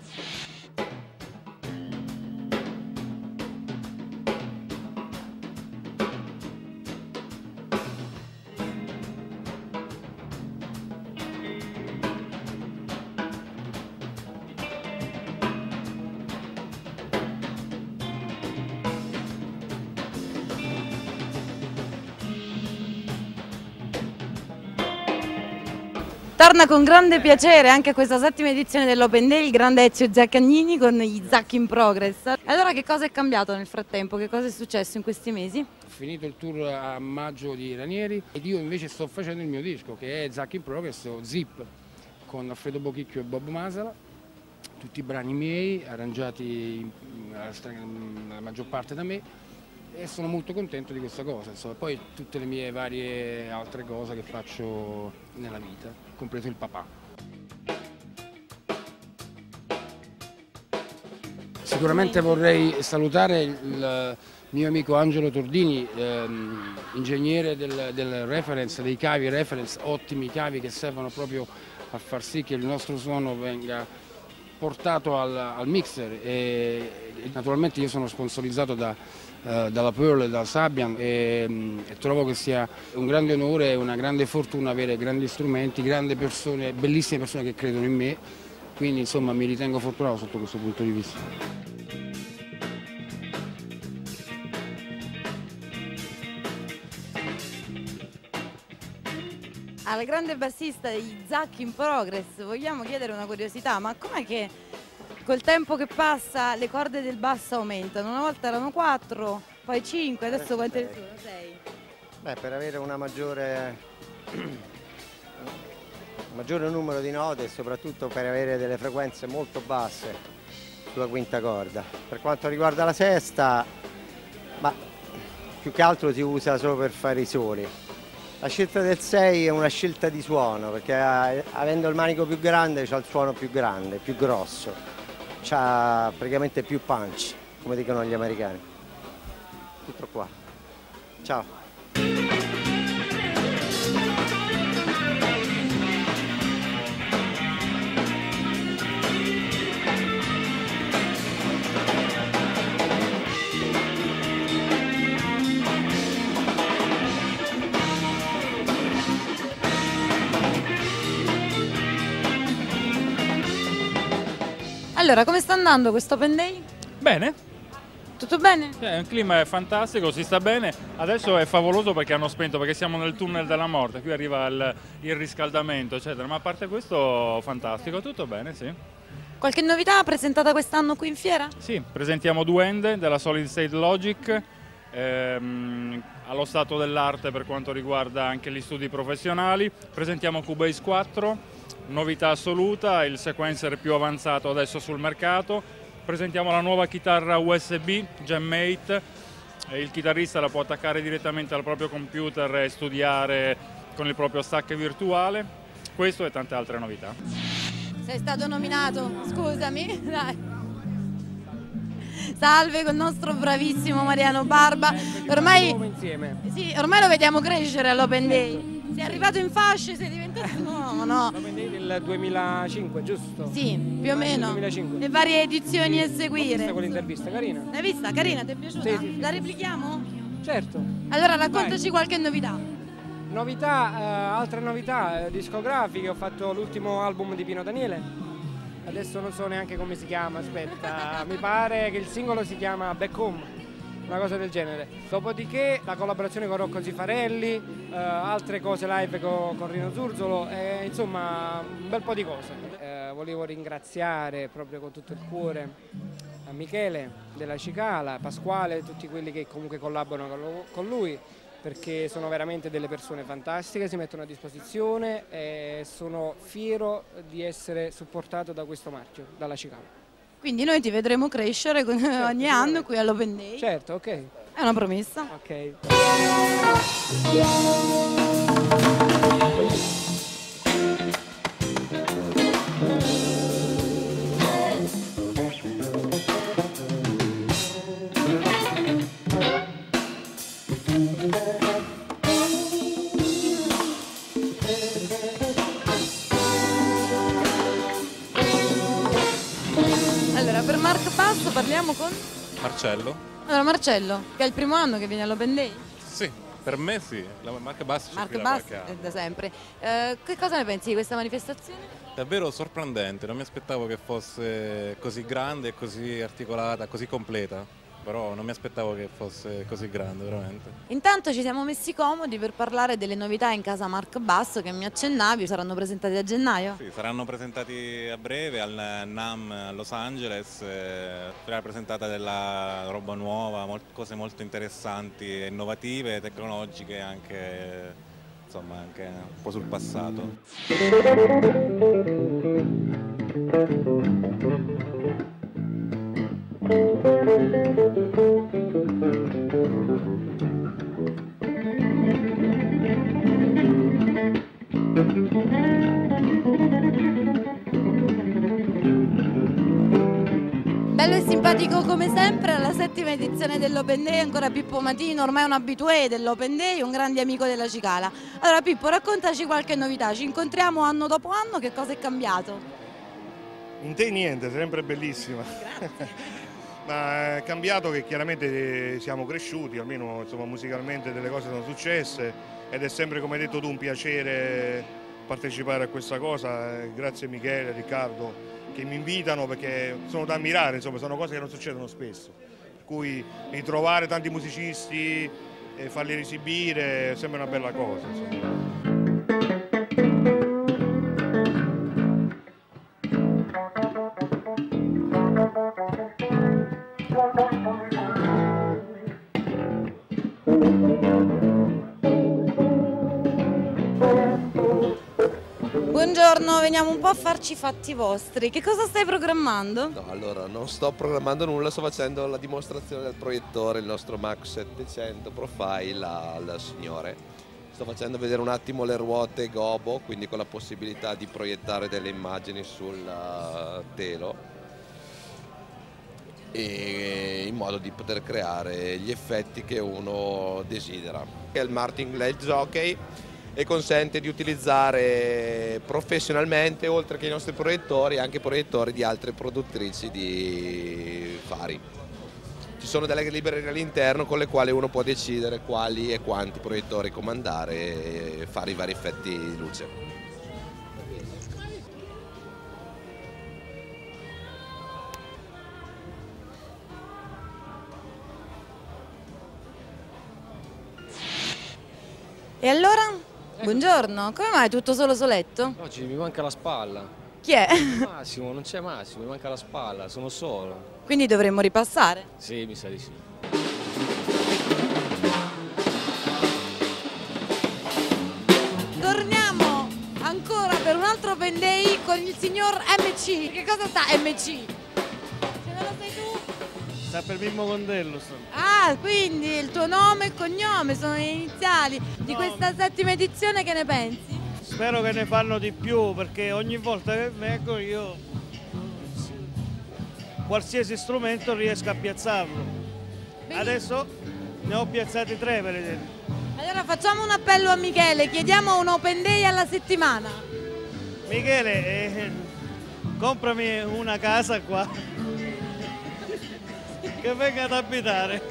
Torna con grande piacere anche a questa settima edizione dell'Open Day il grande Ezio Zaccagnini con gli Zac in Progress. Allora che cosa è cambiato nel frattempo? Che cosa è successo in questi mesi? Ho finito il tour a maggio di Ranieri ed io invece sto facendo il mio disco che è Zack in Progress o Zip con Alfredo Bochicchio e Bob Masala, tutti i brani miei arrangiati la maggior parte da me e sono molto contento di questa cosa, insomma. poi tutte le mie varie altre cose che faccio nella vita, compreso il papà. Sicuramente vorrei salutare il mio amico Angelo Tordini, ehm, ingegnere del, del reference, dei cavi reference, ottimi cavi che servono proprio a far sì che il nostro suono venga portato al, al mixer e, naturalmente io sono sponsorizzato da, dalla Pearl e da Sabian e, mm, e trovo che sia un grande onore e una grande fortuna avere grandi strumenti, grandi persone, bellissime persone che credono in me, quindi insomma mi ritengo fortunato sotto questo punto di vista. Al grande bassista degli Zac in Progress vogliamo chiedere una curiosità, ma com'è che col tempo che passa le corde del basso aumentano? Una volta erano 4, poi 5, adesso quante ne sono? 6. Beh, per avere una maggiore, un maggiore numero di note e soprattutto per avere delle frequenze molto basse sulla quinta corda. Per quanto riguarda la sesta, ma più che altro si usa solo per fare i soli. La scelta del 6 è una scelta di suono perché eh, avendo il manico più grande c'ha il suono più grande, più grosso, c'ha praticamente più punch, come dicono gli americani. Tutto qua. Ciao. Allora, come sta andando questo Open Day? Bene, Tutto bene? eh, il clima è fantastico, si sta bene. Adesso è favoloso perché hanno spento, perché siamo nel tunnel della morte, qui arriva il, il riscaldamento, eccetera. Ma a parte questo, fantastico, tutto bene, sì. Qualche novità presentata quest'anno qui in fiera? Sì, presentiamo Duende della Solid State Logic, ehm, allo stato dell'arte per quanto riguarda anche gli studi professionali. Presentiamo Cubase 4, novità assoluta, il sequencer più avanzato adesso sul mercato. presentiamo la nuova chitarra USB Jammate, e il chitarrista la può attaccare direttamente al proprio computer e studiare con il proprio stack virtuale. Questo e tante altre novità. Sei stato nominato, scusami. [laughs] Dai. Salve con il nostro bravissimo Mariano Barba. Ormai, sì, ormai lo vediamo crescere all'Open Day. Sei arrivato in fasce, sei diventato [laughs] un uomo, no? Day del 2005, giusto? Sì, più o meno. 2005. Le varie edizioni a Ho visto seguire. quell'intervista, carina. L'hai vista? Carina, ti è piaciuta? Sì, sì, sì. La replichiamo? Certo. Allora raccontaci qualche novità. Novità, eh, altre novità eh, discografiche, ho fatto l'ultimo album di Pino Daniele. Adesso non so neanche come si chiama, aspetta, [laughs] mi pare che il singolo si chiama Back Home, una cosa del genere. Dopodiché la collaborazione con Rocco Zifarelli, eh, altre cose live co- con Rino Zurzolo, e, insomma un bel po' di cose. Eh, volevo ringraziare proprio con tutto il cuore a Michele della Cicala, Pasquale, tutti quelli che comunque collaborano con con lui perché sono veramente delle persone fantastiche, si mettono a disposizione e sono fiero di essere supportato da questo marchio, dalla Cicala. Quindi noi ti vedremo crescere ogni anno qui all'Open Day. Certo, ok. È una promessa. Ok. Parliamo con... Marcello? Allora, Marcello, che è il primo anno che viene all'Open Day. Sì, per me sì, la marca Basso ci Marco scrive da sempre. Eh, che cosa ne pensi di questa manifestazione? Davvero sorprendente, non mi aspettavo che fosse così grande così articolata, così completa, però non mi aspettavo che fosse così grande, veramente. Intanto ci siamo messi comodi per parlare delle novità in casa Marco Basso che mi accennavi, saranno presentate a gennaio. Sì, saranno presentati a breve al NAM a Los Angeles, eh, sarà presentata della roba nuova, mol- cose molto interessanti, innovative, tecnologiche e anche, insomma, anche un po' sul passato. Bello e simpatico come sempre alla settima edizione dell'Open Day, ancora Pippo Matino, ormai un abitué dell'Open Day, un grande amico della Cicala. Allora Pippo, raccontaci qualche novità, ci incontriamo anno dopo anno, che cosa è cambiato? In te niente, sempre bellissima. [laughs] Ma è cambiato che chiaramente siamo cresciuti, almeno insomma, musicalmente delle cose sono successe ed è sempre come hai detto tu un piacere partecipare a questa cosa. Eh, Grazie Michele, Riccardo che mi invitano perché sono da ammirare, insomma, sono cose che non succedono spesso. Per cui ritrovare tanti musicisti e farli risibire è sempre una bella cosa. insomma. Buongiorno, veniamo un po' a farci i fatti vostri. Che cosa stai programmando? No, allora non sto programmando nulla, sto facendo la dimostrazione del proiettore, il nostro Max 700 Profile al signore. Sto facendo vedere un attimo le ruote Gobo, quindi con la possibilità di proiettare delle immagini sul eh, telo e in modo di poter creare gli effetti che uno desidera. È il Martin LED Jockey e consente di utilizzare professionalmente, oltre che i nostri proiettori, anche proiettori di altre produttrici di fari. Ci sono delle librerie all'interno con le quali uno può decidere quali e quanti proiettori comandare e fare i vari effetti di luce. E allora? [laughs] Buongiorno, come mai tutto solo soletto? Oggi mi manca la spalla. Chi è? [laughs] Massimo, non c'è Massimo, mi manca la spalla, sono solo. Quindi dovremmo ripassare. Sì, mi sa di sì. Torniamo ancora per un altro Day con il signor MC. Che cosa sta MC? Sta per Mimmo Condello. Ah, quindi il tuo nome e cognome sono le iniziali di No. questa settima edizione, che ne pensi? Spero che ne fanno di più perché ogni volta che vengo io qualsiasi strumento riesco a piazzarlo. Adesso ne ho piazzati tre per esempio. Allora facciamo un appello a Michele, chiediamo un open day alla settimana. Michele, eh, comprami una casa qua che venga ad abitare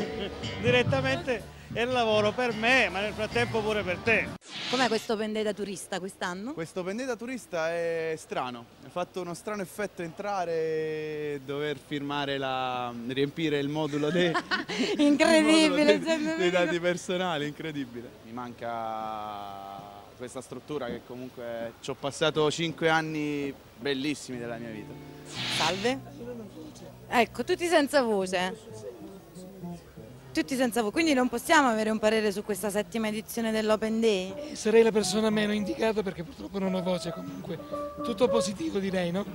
direttamente e lavoro per me, ma nel frattempo pure per te. Com'è questo da turista quest'anno? Questo pendente da turista è strano, ha fatto uno strano effetto entrare e dover firmare la... riempire il modulo dei, Incredibile, [laughs] il modulo dei- dei dati personali, incredibile. Mi manca questa struttura che comunque ci ho passato 5 anni bellissimi della mia vita. Salve. Ecco, tutti senza voce. Tutti senza voce, quindi non possiamo avere un parere su questa settima edizione dell'Open Day? Sarei la persona meno indicata perché purtroppo non ho voce comunque. Tutto positivo direi, no?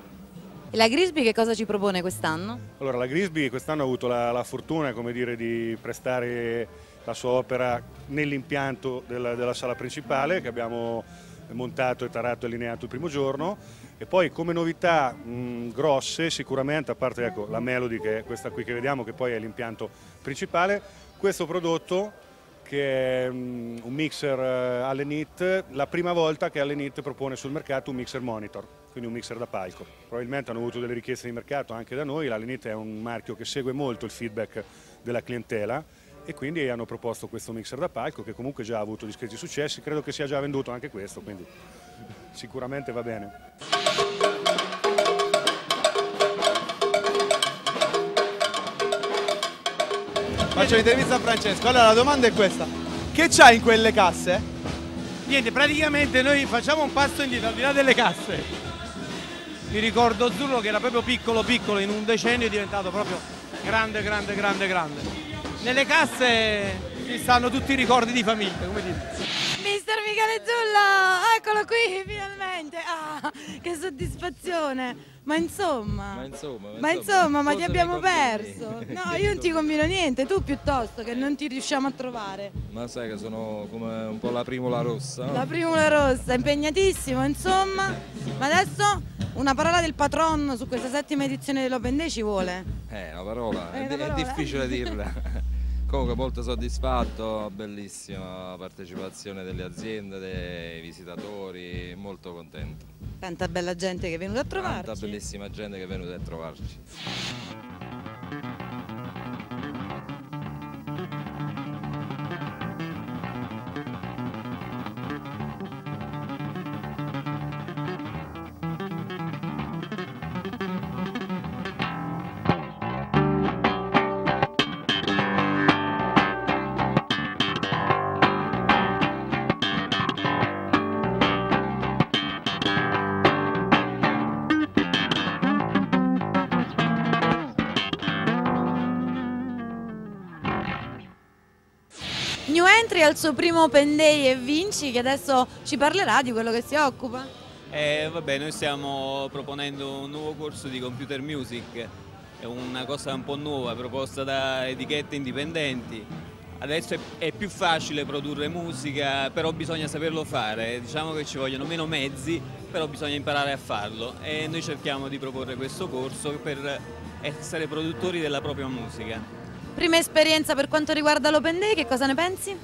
E la Grisby che cosa ci propone quest'anno? Allora, la Grisby quest'anno ha avuto la, la fortuna come dire, di prestare la sua opera nell'impianto della, della sala principale che abbiamo montato e tarato e allineato il primo giorno e poi come novità mh, grosse sicuramente, a parte ecco, la Melody che è questa qui che vediamo che poi è l'impianto principale, questo prodotto che è mh, un mixer eh, Allenit, la prima volta che Allenit propone sul mercato un mixer monitor, quindi un mixer da palco. Probabilmente hanno avuto delle richieste di mercato anche da noi, l'Allenit è un marchio che segue molto il feedback della clientela e quindi hanno proposto questo mixer da palco che comunque già ha avuto discreti successi, credo che sia già venduto anche questo, quindi sicuramente va bene. Faccio l'intervista a Francesco. Allora la domanda è questa. Che c'hai in quelle casse? Niente, praticamente noi facciamo un passo indietro, al di là delle casse. Mi ricordo Zurlo che era proprio piccolo piccolo, in un decennio è diventato proprio grande, grande, grande, grande. Nelle casse ci stanno tutti i ricordi di famiglia, come dire. Mister Michele Zullo, eccolo qui finalmente. Ah, che soddisfazione. Ma insomma, Ma insomma, ma insomma, ma ti abbiamo perso. No, io non ti combino niente, tu piuttosto che non ti riusciamo a trovare. Ma sai che sono come un po' la primula rossa. no? La primula rossa, impegnatissimo, insomma. Ma adesso una parola del patron su questa settima edizione dell'Open Day ci vuole. Eh, una parola, Eh, è, una è parola. difficile dirla. [laughs] Comunque molto soddisfatto, bellissima partecipazione delle aziende, dei visitatori, molto contento. Tanta bella gente che è venuta a trovarci. Tanta bellissima gente che è venuta a trovarci. Al suo primo Open Day e Vinci che adesso ci parlerà di quello che si occupa. Eh, vabbè, noi stiamo proponendo un nuovo corso di computer music, è una cosa un po' nuova proposta da etichette indipendenti. Adesso è, è più facile produrre musica, però bisogna saperlo fare. Diciamo che ci vogliono meno mezzi, però bisogna imparare a farlo e noi cerchiamo di proporre questo corso per essere produttori della propria musica. Prima esperienza per quanto riguarda l'Open Day, che cosa ne pensi?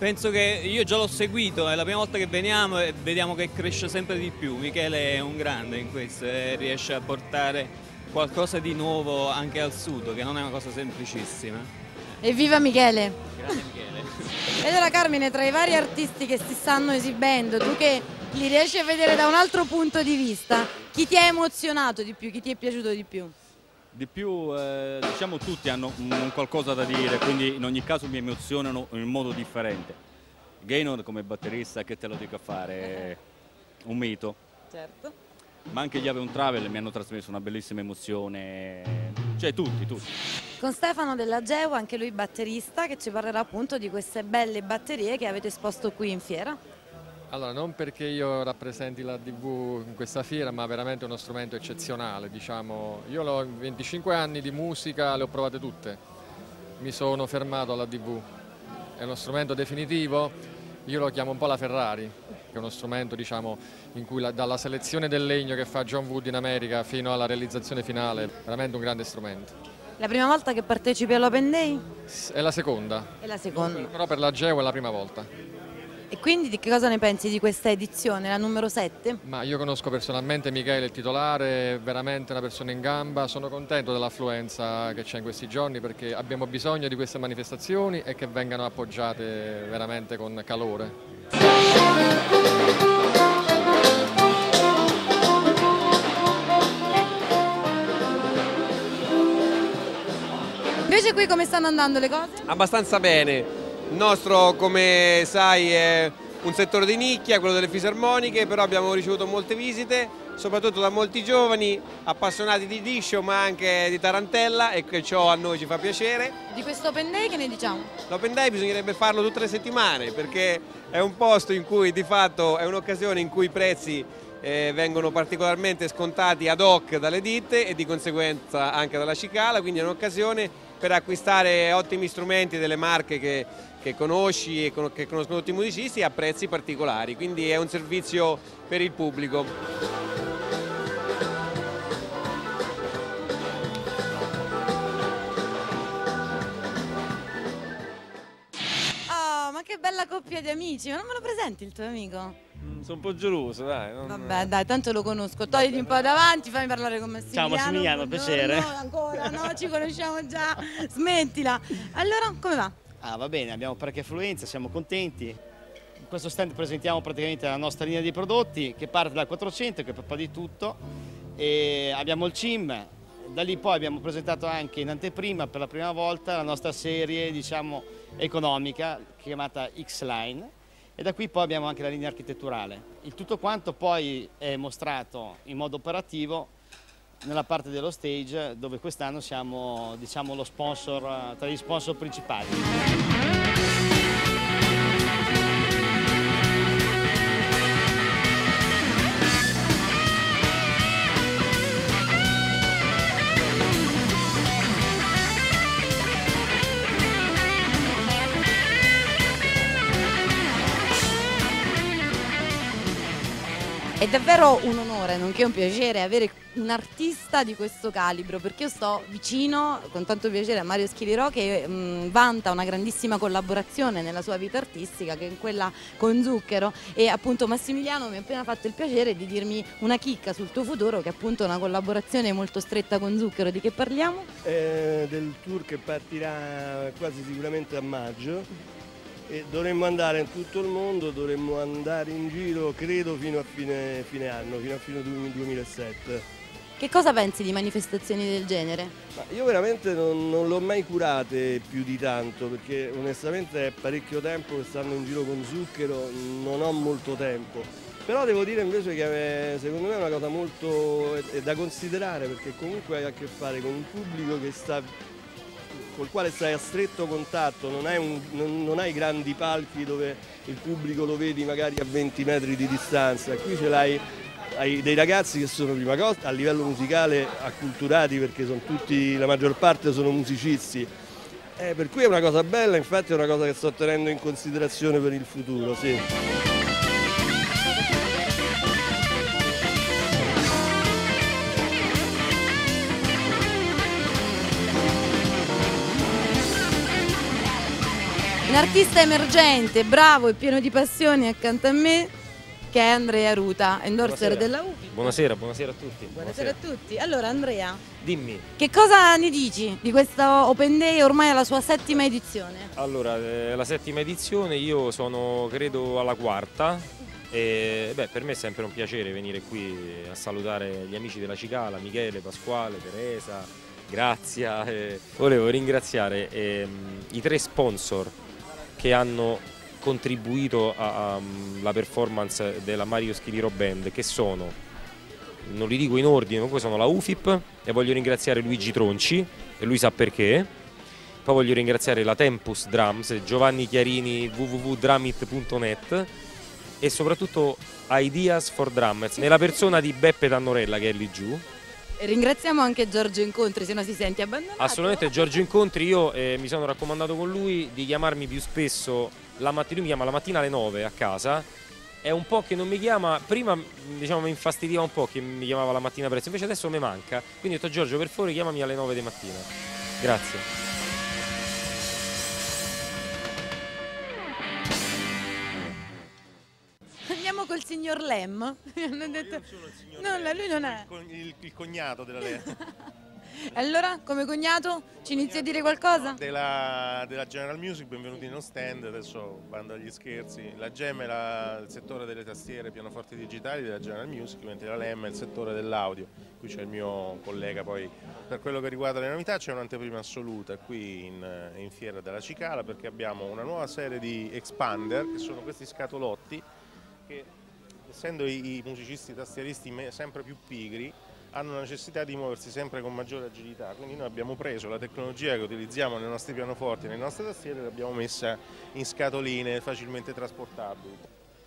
Penso che io già l'ho seguito, è la prima volta che veniamo e vediamo che cresce sempre di più. Michele è un grande in questo e riesce a portare qualcosa di nuovo anche al sud, che non è una cosa semplicissima. Evviva Michele! Grazie Michele. [laughs] E allora Carmine, tra i vari artisti che si stanno esibendo, tu che li riesci a vedere da un altro punto di vista, chi ti ha emozionato di più, chi ti è piaciuto di più? Di più, eh, diciamo tutti hanno un qualcosa da dire, quindi in ogni caso mi emozionano in modo differente. Gaynor come batterista, che te lo dico a fare, è un mito. Certo. Ma anche gli Ave un Travel mi hanno trasmesso una bellissima emozione, cioè tutti, tutti. Con Stefano Della Geu, anche lui batterista, che ci parlerà appunto di queste belle batterie che avete esposto qui in fiera. Allora, non perché io rappresenti la DV in questa fiera, ma veramente uno strumento eccezionale, diciamo. Io ho 25 anni di musica, le ho provate tutte. Mi sono fermato alla DV. È uno strumento definitivo, io lo chiamo un po' la Ferrari, che è uno strumento, diciamo, in cui la, dalla selezione del legno che fa John Wood in America fino alla realizzazione finale, veramente un grande strumento. La prima volta che partecipi all'Open Day? È la seconda. È la seconda. Però per la Geo è la prima volta. E quindi di che cosa ne pensi di questa edizione, la numero 7? Ma io conosco personalmente Michele, il titolare, è veramente una persona in gamba, sono contento dell'affluenza che c'è in questi giorni perché abbiamo bisogno di queste manifestazioni e che vengano appoggiate veramente con calore. Invece qui come stanno andando le cose? Abbastanza bene. Il nostro, come sai, è un settore di nicchia, quello delle fisarmoniche, però abbiamo ricevuto molte visite, soprattutto da molti giovani appassionati di discio ma anche di tarantella e ciò a noi ci fa piacere. Di questo Open Day che ne diciamo? L'Open Day bisognerebbe farlo tutte le settimane perché è un posto in cui di fatto è un'occasione in cui i prezzi eh, vengono particolarmente scontati ad hoc dalle ditte e di conseguenza anche dalla cicala, quindi è un'occasione per acquistare ottimi strumenti delle marche che, che conosci e che conoscono tutti i musicisti a prezzi particolari, quindi è un servizio per il pubblico. Oh, ma che bella coppia di amici, ma non me lo presenti il tuo amico? Sono un po' geloso, dai. non- Vabbè, dai, tanto lo conosco. Togliti un po' davanti, fammi parlare con Massimiliano. Ciao Massimiliano, piacere. No, ancora, no, ci conosciamo già. Smettila. Allora, come va? Ah, va bene, abbiamo parecchia affluenza, siamo contenti. In questo stand presentiamo praticamente la nostra linea di prodotti che parte dal 400, che è proprio di tutto, e abbiamo il CIM, da lì poi abbiamo presentato anche in anteprima per la prima volta la nostra serie diciamo, economica chiamata X-Line e da qui poi abbiamo anche la linea architetturale. Il tutto quanto poi è mostrato in modo operativo nella parte dello stage dove quest'anno siamo diciamo, lo sponsor, tra gli sponsor principali. È davvero un onore, nonché un piacere avere un artista di questo calibro, perché io sto vicino con tanto piacere a Mario Schilirò che mh, vanta una grandissima collaborazione nella sua vita artistica, che è quella con Zucchero e appunto Massimiliano mi ha appena fatto il piacere di dirmi una chicca sul tuo futuro, che è appunto una collaborazione molto stretta con Zucchero. Di che parliamo? eh, del tour che partirà quasi sicuramente a maggio e dovremmo andare in tutto il mondo, dovremmo andare in giro credo fino a fine, fine anno, fino a fine du- 2007. Che cosa pensi di manifestazioni del genere? Ma io veramente non, non l'ho mai curate più di tanto perché onestamente è parecchio tempo che stanno in giro con zucchero, non ho molto tempo. Però devo dire invece che eh, secondo me è una cosa molto è- da considerare perché comunque hai a che fare con un pubblico che sta col quale stai a stretto contatto, non hai, un- non- non hai grandi palchi dove il pubblico lo vedi magari a 20 metri di distanza, qui ce l'hai hai dei ragazzi che sono prima cosa a livello musicale acculturati perché tutti, la maggior parte sono musicisti. Eh, per cui è una cosa bella, infatti è una cosa che sto tenendo in considerazione per il futuro, sì. Un artista emergente, bravo e pieno di passioni accanto a me, che è Andrea Ruta, endorser Buonasera. della UPI. Buonasera, buonasera a tutti. Buonasera a tutti. Allora Andrea, Dimmi. che cosa ne dici di questo Open Day ormai alla sua settima edizione? Allora, eh, la settima edizione, io sono credo alla quarta e beh, per me è sempre un piacere venire qui a salutare gli amici della Cicala, Michele, Pasquale, Teresa, Grazia. e Volevo ringraziare ehm, i tre sponsor che hanno contribuito alla performance della Mario Schiliro Band, che sono, non li dico in ordine, comunque sono la UFIP e voglio ringraziare Luigi Tronci, e lui sa perché. Poi voglio ringraziare la Tempus Drums, Giovanni Chiarini, www.dramit.net e soprattutto Ideas for Drummers, nella persona di Beppe Tannorella che è lì giù. E ringraziamo anche Giorgio Incontri, se no si senti abbandonato. Assolutamente Giorgio Incontri, io eh, mi sono raccomandato con lui di chiamarmi più spesso la mattina, lui mi chiama la mattina alle 9 a casa, è un po' che non mi chiama, prima diciamo mi infastidiva un po' che mi chiamava la mattina presto, invece adesso mi manca, quindi ho detto Giorgio per favore chiamami alle 9 di mattina. Grazie. Andiamo col signor Lem. [laughs] Hanno detto... No, la- lui non è. Il, il cognato della Lem. [laughs] Allora, come cognato, ci inizi a dire qualcosa? della, della General Music, benvenuti in uno stand, adesso bando agli scherzi. La GEM è la- il settore delle tastiere, pianoforti digitali della General Music, mentre la LEM è il settore dell'audio. Qui c'è il mio collega, poi per quello che riguarda le novità c'è un'anteprima assoluta qui in, in fiera della Cicala perché abbiamo una nuova serie di expander che sono questi scatolotti che essendo i, i musicisti tastieristi sempre più pigri hanno la necessità di muoversi sempre con maggiore agilità, quindi noi abbiamo preso la tecnologia che utilizziamo nei nostri pianoforti e nelle nostre tastiere e l'abbiamo messa in scatoline facilmente trasportabili.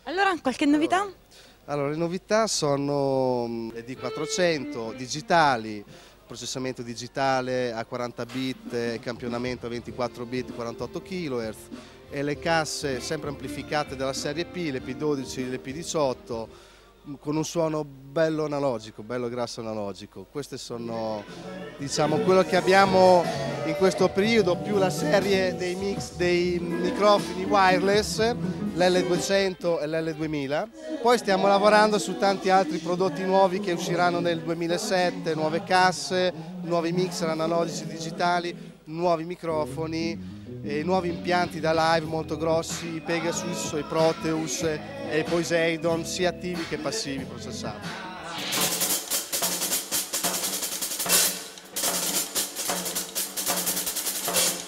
Allora, qualche novità? Allora, le novità sono mm, le D400 digitali, processamento digitale a 40 bit campionamento a 24 bit 48 kHz e le casse sempre amplificate della serie P, le P12 e le P18 mm, con un suono bello analogico, bello grasso analogico. Queste sono diciamo quello che abbiamo in questo periodo più la serie dei mix dei microfoni wireless, l'L200 e l'L2000. Poi stiamo lavorando su tanti altri prodotti nuovi che usciranno nel 2007, nuove casse, nuovi mixer analogici digitali, nuovi microfoni e nuovi impianti da live molto grossi, i Pegasus, i Proteus e i Poseidon, sia attivi che passivi processati.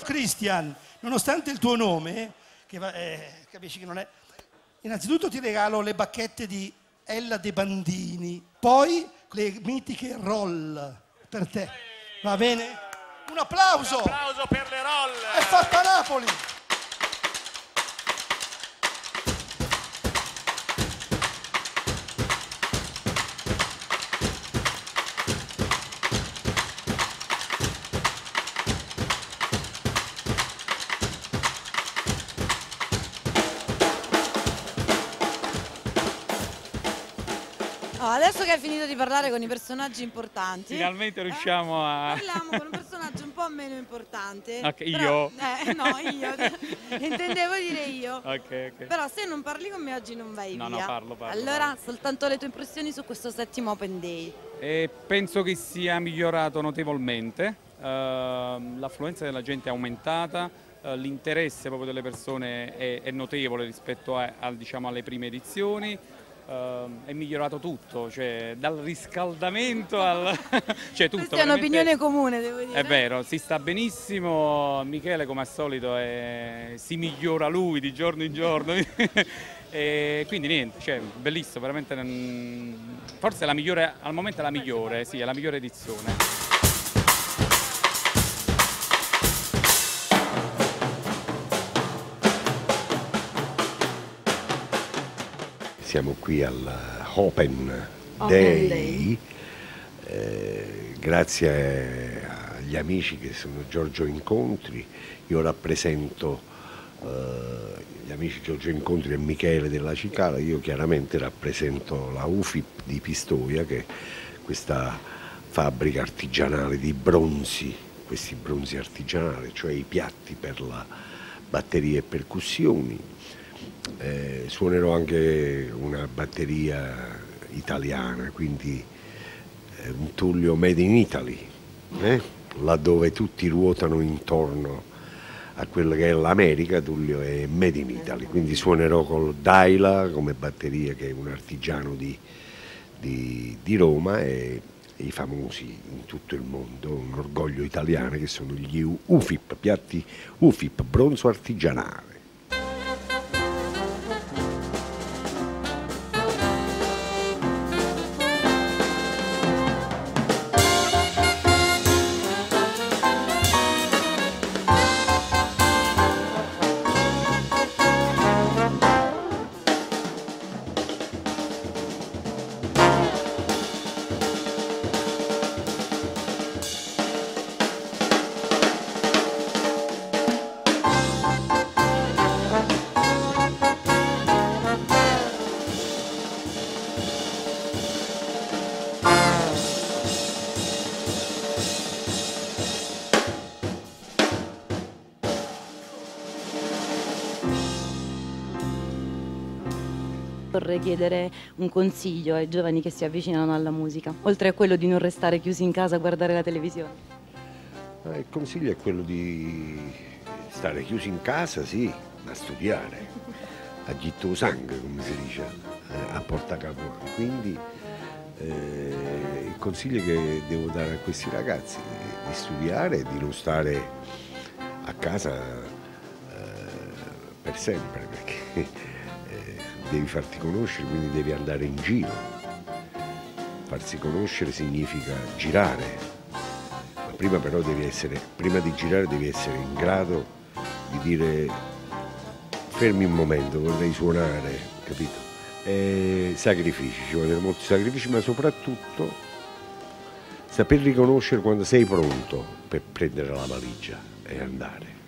Christian, nonostante il tuo nome, che va- eh, capisci che non è... Innanzitutto ti regalo le bacchette di Ella De Bandini, poi le mitiche roll per te. Va bene? Un applauso! Un applauso per le roll! È fatta a Napoli! Oh, adesso che hai finito di parlare con i personaggi importanti, Finalmente riusciamo a... parliamo con un personaggio po' meno importante. Ok, però- io? Eh, no, io. [laughs] Intendevo dire io. Ok, ok. Però se non parli con me oggi non vai No, no, via. parlo, parlo, Allora, soltanto le tue impressioni su questo settimo Open Day. E penso che sia migliorato notevolmente, ehm, l'affluenza della gente è aumentata, eh, l'interesse proprio delle persone è, è notevole rispetto a- al- diciamo, alle prime edizioni. Ehm, è migliorato tutto, cioè dal riscaldamento al... [laughs] cioè tutto. Questa è un'opinione comune, devo dire. È vero, si sta benissimo, Michele come al solito è- si migliora lui di giorno in giorno [laughs] e quindi niente, cioè, bellissimo, veramente mm, forse la migliore, al momento è la migliore, sì, è la migliore edizione. Siamo qui al Open Open Day, Day. eh, grazie agli amici che sono Giorgio Incontri, io rappresento eh, gli amici Giorgio Incontri e Michele della Cicala, io chiaramente rappresento la UFIP di Pistoia che è questa fabbrica artigianale di bronzi, questi bronzi artigianali, cioè i piatti per la batterie e percussioni. Eh, suonerò anche una batteria italiana, quindi eh, un Tullio Made in Italy, eh? laddove tutti ruotano intorno a quella che è l'America, Tullio è Made in Italy, quindi suonerò col Daila come batteria che è un artigiano di, di- di Roma e, i famosi in tutto il mondo, un orgoglio italiano che sono gli UFIP, piatti UFIP, bronzo artigianale. Un consiglio ai giovani che si avvicinano alla musica, oltre a quello di non restare chiusi in casa a guardare la televisione. Eh, Il consiglio è quello di stare chiusi in casa, sì, ma studiare, a gitto sangue, come si dice, eh, a portacapo. Quindi eh, il consiglio che devo dare a questi ragazzi è di studiare di non stare a casa eh, per sempre, perché devi farti conoscere, quindi devi andare in giro. Farsi conoscere significa girare, ma prima però devi essere, prima di girare devi essere in grado di dire fermi un momento, vorrei suonare, capito? E sacrifici, ci vogliono molti sacrifici, ma soprattutto saper riconoscere quando sei pronto per prendere la valigia e andare.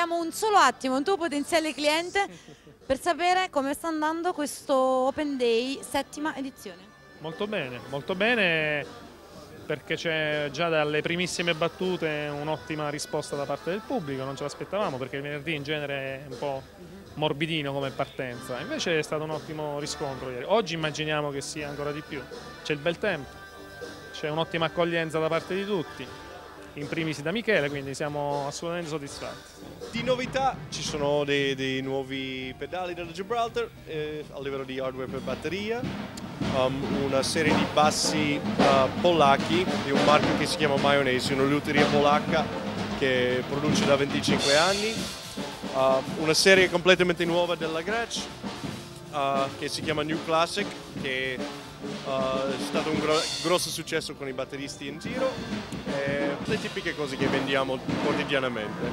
Rubiamo un solo attimo, un tuo potenziale cliente, per sapere come sta andando questo Open Day, settima edizione. Molto bene, molto bene perché c'è già dalle primissime battute un'ottima risposta da parte del pubblico, non ce l'aspettavamo perché il venerdì in genere è un po' morbidino come partenza, invece è stato un ottimo riscontro ieri. Oggi immaginiamo che sia ancora di più, c'è il bel tempo, c'è un'ottima accoglienza da parte di tutti, in primis da Michele, quindi siamo assolutamente soddisfatti. Di novità ci sono dei, dei nuovi pedali della Gibraltar eh, a livello di hardware per batteria, um, una serie di bassi uh, polacchi di un marchio che si chiama Mayonnaise, una lutteria polacca che produce da 25 anni, uh, una serie completamente nuova della Gretsch uh, che si chiama New Classic che uh, è stato un gro- grosso successo con i batteristi in giro e le tipiche cose che vendiamo quotidianamente.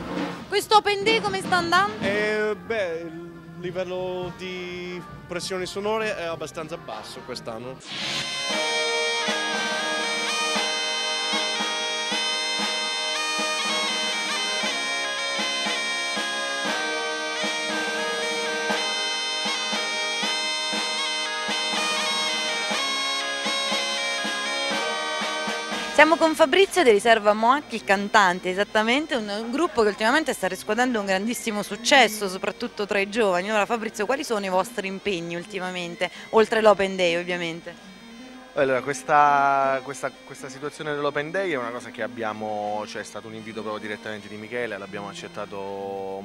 Questo Open Day come sta andando? Eh, beh, il livello di pressioni sonore è abbastanza basso quest'anno. Siamo con Fabrizio di Riserva Moac, il cantante, esattamente, un, gruppo che ultimamente sta riscuotendo un grandissimo successo, soprattutto tra i giovani. Allora Fabrizio, quali sono i vostri impegni ultimamente, oltre l'Open Day ovviamente? Allora, questa, questa- questa situazione dell'Open Day è una cosa che abbiamo, cioè è stato un invito proprio direttamente di Michele, l'abbiamo accettato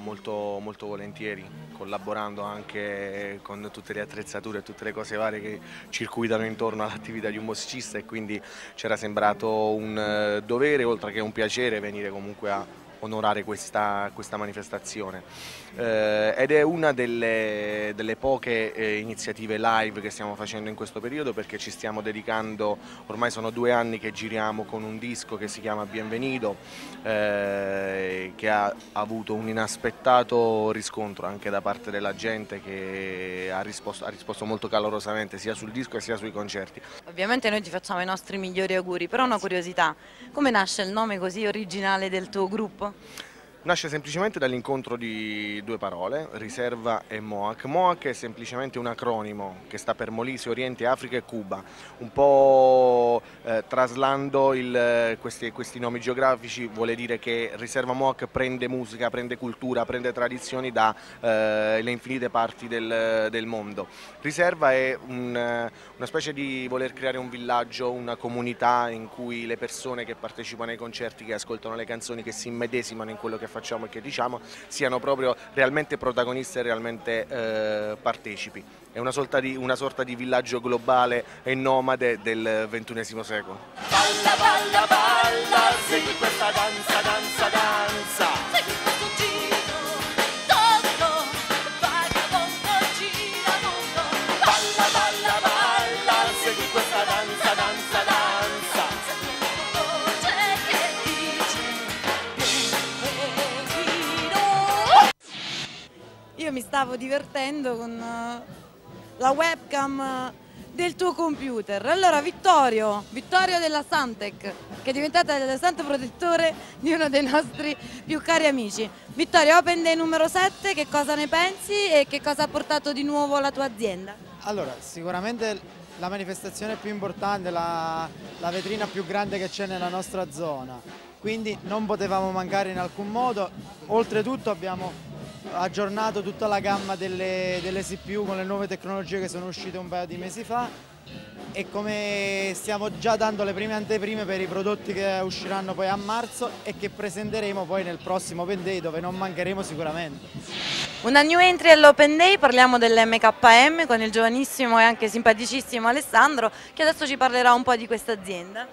molto, molto volentieri, collaborando anche con tutte le attrezzature e tutte le cose varie che circuitano intorno all'attività di un musicista e quindi ci era sembrato un eh, dovere oltre che un piacere venire comunque a onorare questa, questa manifestazione. Eh, ed è una delle, delle poche eh, iniziative live che stiamo facendo in questo periodo perché ci stiamo dedicando, ormai sono due anni che giriamo con un disco che si chiama Bienvenido, eh, che ha avuto un inaspettato riscontro anche da parte della gente che ha risposto, ha risposto molto calorosamente sia sul disco sia sui concerti. Ovviamente noi ti facciamo i nostri migliori auguri, però una curiosità, come nasce il nome così originale del tuo gruppo? Nasce semplicemente dall'incontro di due parole, riserva e MOAC. MOAC è semplicemente un acronimo che sta per Molise, Oriente, Africa e Cuba, un po' eh, traslando il- questi, questi nomi geografici vuole dire che riserva MOAC prende musica, prende cultura, prende tradizioni dalle infinite parti del, del mondo. Riserva è un, eh, una specie di voler creare un villaggio, una comunità in cui le persone che partecipano ai concerti, che ascoltano le canzoni, che si immedesimano in quello che facciamo e che diciamo, siano proprio realmente protagonisti e realmente eh, partecipi. È una sorta, di, una sorta di villaggio globale e nomade del ventunesimo secolo. Balla, balla, balla, segui questa danza, danza, danza. Mi stavo divertendo con eh, la webcam eh, del tuo computer. Allora Vittorio, Vittorio della Santec, che è diventata il santo protettore di uno dei nostri più cari amici. Vittorio, Open Day numero 7, che cosa ne pensi e che cosa ha portato di nuovo la tua azienda? Allora, sicuramente la manifestazione più importante, la, la vetrina più grande che c'è nella nostra zona, quindi non potevamo mancare in alcun modo. Oltretutto abbiamo aggiornato tutta la gamma delle, delle CPU con le nuove tecnologie che sono uscite un paio di mesi fa e come stiamo già dando le prime anteprime per i prodotti che usciranno poi a marzo e che presenteremo poi nel prossimo Open Day dove non mancheremo sicuramente. Una new entry all'Open Day, parliamo dell'MKM con il giovanissimo e anche simpaticissimo Alessandro che adesso ci parlerà un po' di questa azienda.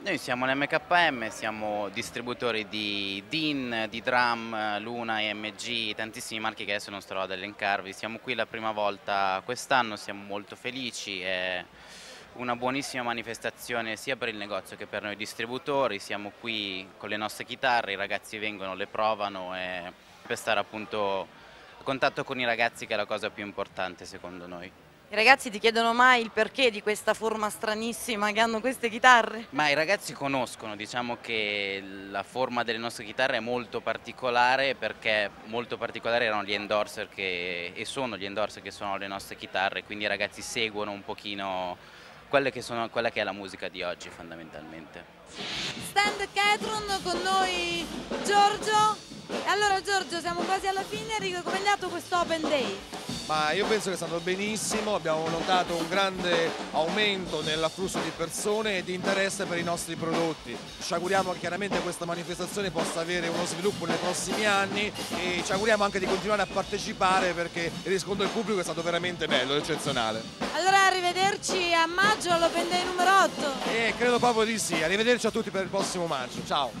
Noi siamo l'MKM, siamo distributori di DIN, di Drum, Luna, EMG, tantissimi marchi che adesso non starò ad elencarvi. Siamo qui la prima volta quest'anno, siamo molto felici, è una buonissima manifestazione sia per il negozio che per noi distributori. Siamo qui con le nostre chitarre, i ragazzi vengono, le provano e per stare appunto a contatto con i ragazzi che è la cosa più importante secondo noi. I ragazzi ti chiedono mai il perché di questa forma stranissima che hanno queste chitarre? Ma i ragazzi conoscono, diciamo che la forma delle nostre chitarre è molto particolare perché molto particolari erano gli endorser che, e sono gli endorser che suonano le nostre chitarre, quindi i ragazzi seguono un pochino che sono, quella che è la musica di oggi fondamentalmente. Stand Catron con noi Giorgio. E allora Giorgio siamo quasi alla fine, come è andato questo Open Day? Ma io penso che è stato benissimo, abbiamo notato un grande aumento nell'afflusso di persone e di interesse per i nostri prodotti. Ci auguriamo che chiaramente questa manifestazione possa avere uno sviluppo nei prossimi anni e ci auguriamo anche di continuare a partecipare perché il riscontro del pubblico è stato veramente bello, eccezionale. Allora arrivederci a maggio all'Open Day numero 8. Eh, credo proprio di sì, arrivederci a tutti per il prossimo maggio, ciao.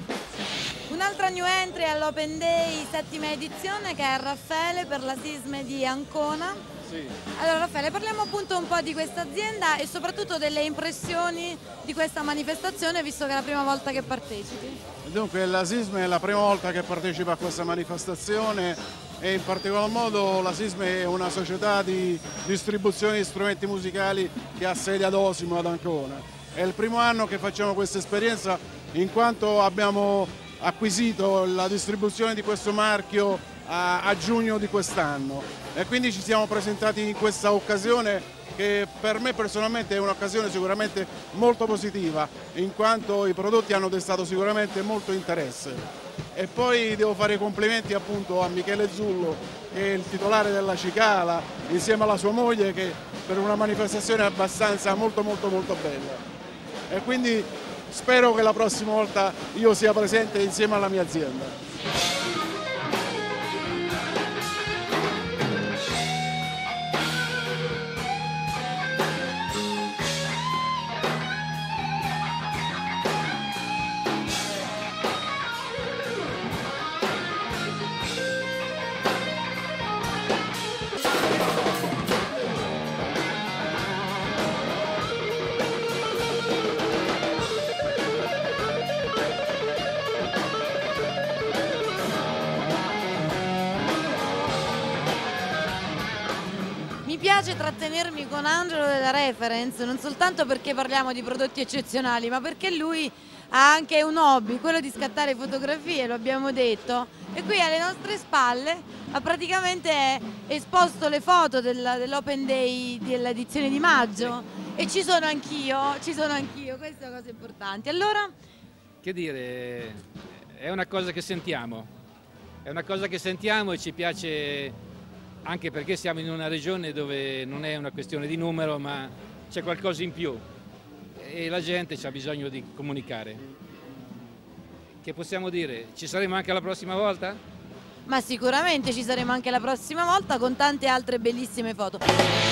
Un'altra new entry all'Open Day settima edizione che è Raffaele per la Sisme di Ancona. Sì. Allora Raffaele parliamo appunto un po' di questa azienda e soprattutto delle impressioni di questa manifestazione visto che è la prima volta che partecipi. Dunque la Sisme è la prima volta che partecipa a questa manifestazione e in particolar modo la Sisme è una società di distribuzione di strumenti musicali che ha sede ad Osimo ad Ancona. È il primo anno che facciamo questa esperienza in quanto abbiamo acquisito la distribuzione di questo marchio a, a giugno di quest'anno. E quindi ci siamo presentati in questa occasione che per me personalmente è un'occasione sicuramente molto positiva in quanto i prodotti hanno destato sicuramente molto interesse. E poi devo fare i complimenti appunto a Michele Zullo che è il titolare della Cicala insieme alla sua moglie che per una manifestazione abbastanza molto molto molto bella. E quindi spero che la prossima volta io sia presente insieme alla mia azienda. Con Angelo della Reference, non soltanto perché parliamo di prodotti eccezionali, ma perché lui ha anche un hobby, quello di scattare fotografie, lo abbiamo detto, e qui alle nostre spalle ha praticamente esposto le foto dell'Open Day dell'edizione di maggio. E ci sono anch'io, ci sono anch'io, queste sono cose importanti. Allora... Che dire, è una cosa che sentiamo, è una cosa che sentiamo e ci piace anche perché siamo in una regione dove non è una questione di numero, ma c'è qualcosa in più e la gente ha bisogno di comunicare. Che possiamo dire? Ci saremo anche la prossima volta? Ma sicuramente ci saremo anche la prossima volta con tante altre bellissime foto.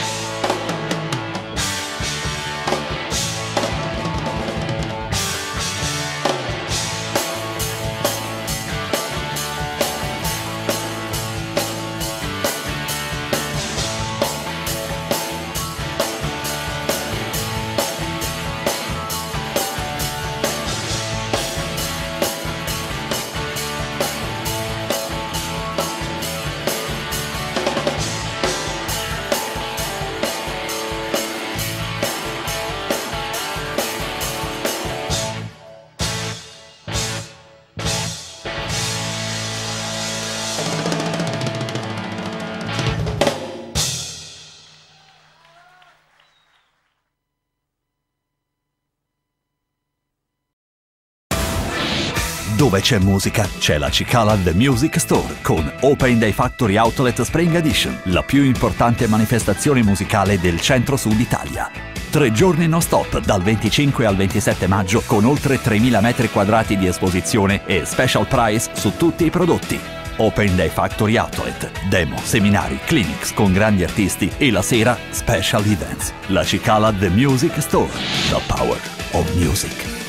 Dove c'è musica, c'è la Cicala The Music Store con Open Day Factory Outlet Spring Edition, la più importante manifestazione musicale del centro-sud Italia. Tre giorni non stop dal 25 al 27 maggio con oltre 3.000 metri quadrati di esposizione e special price su tutti i prodotti. Open Day Factory Outlet, demo, seminari, clinics con grandi artisti e la sera special events. La Cicala The Music Store, the power of music.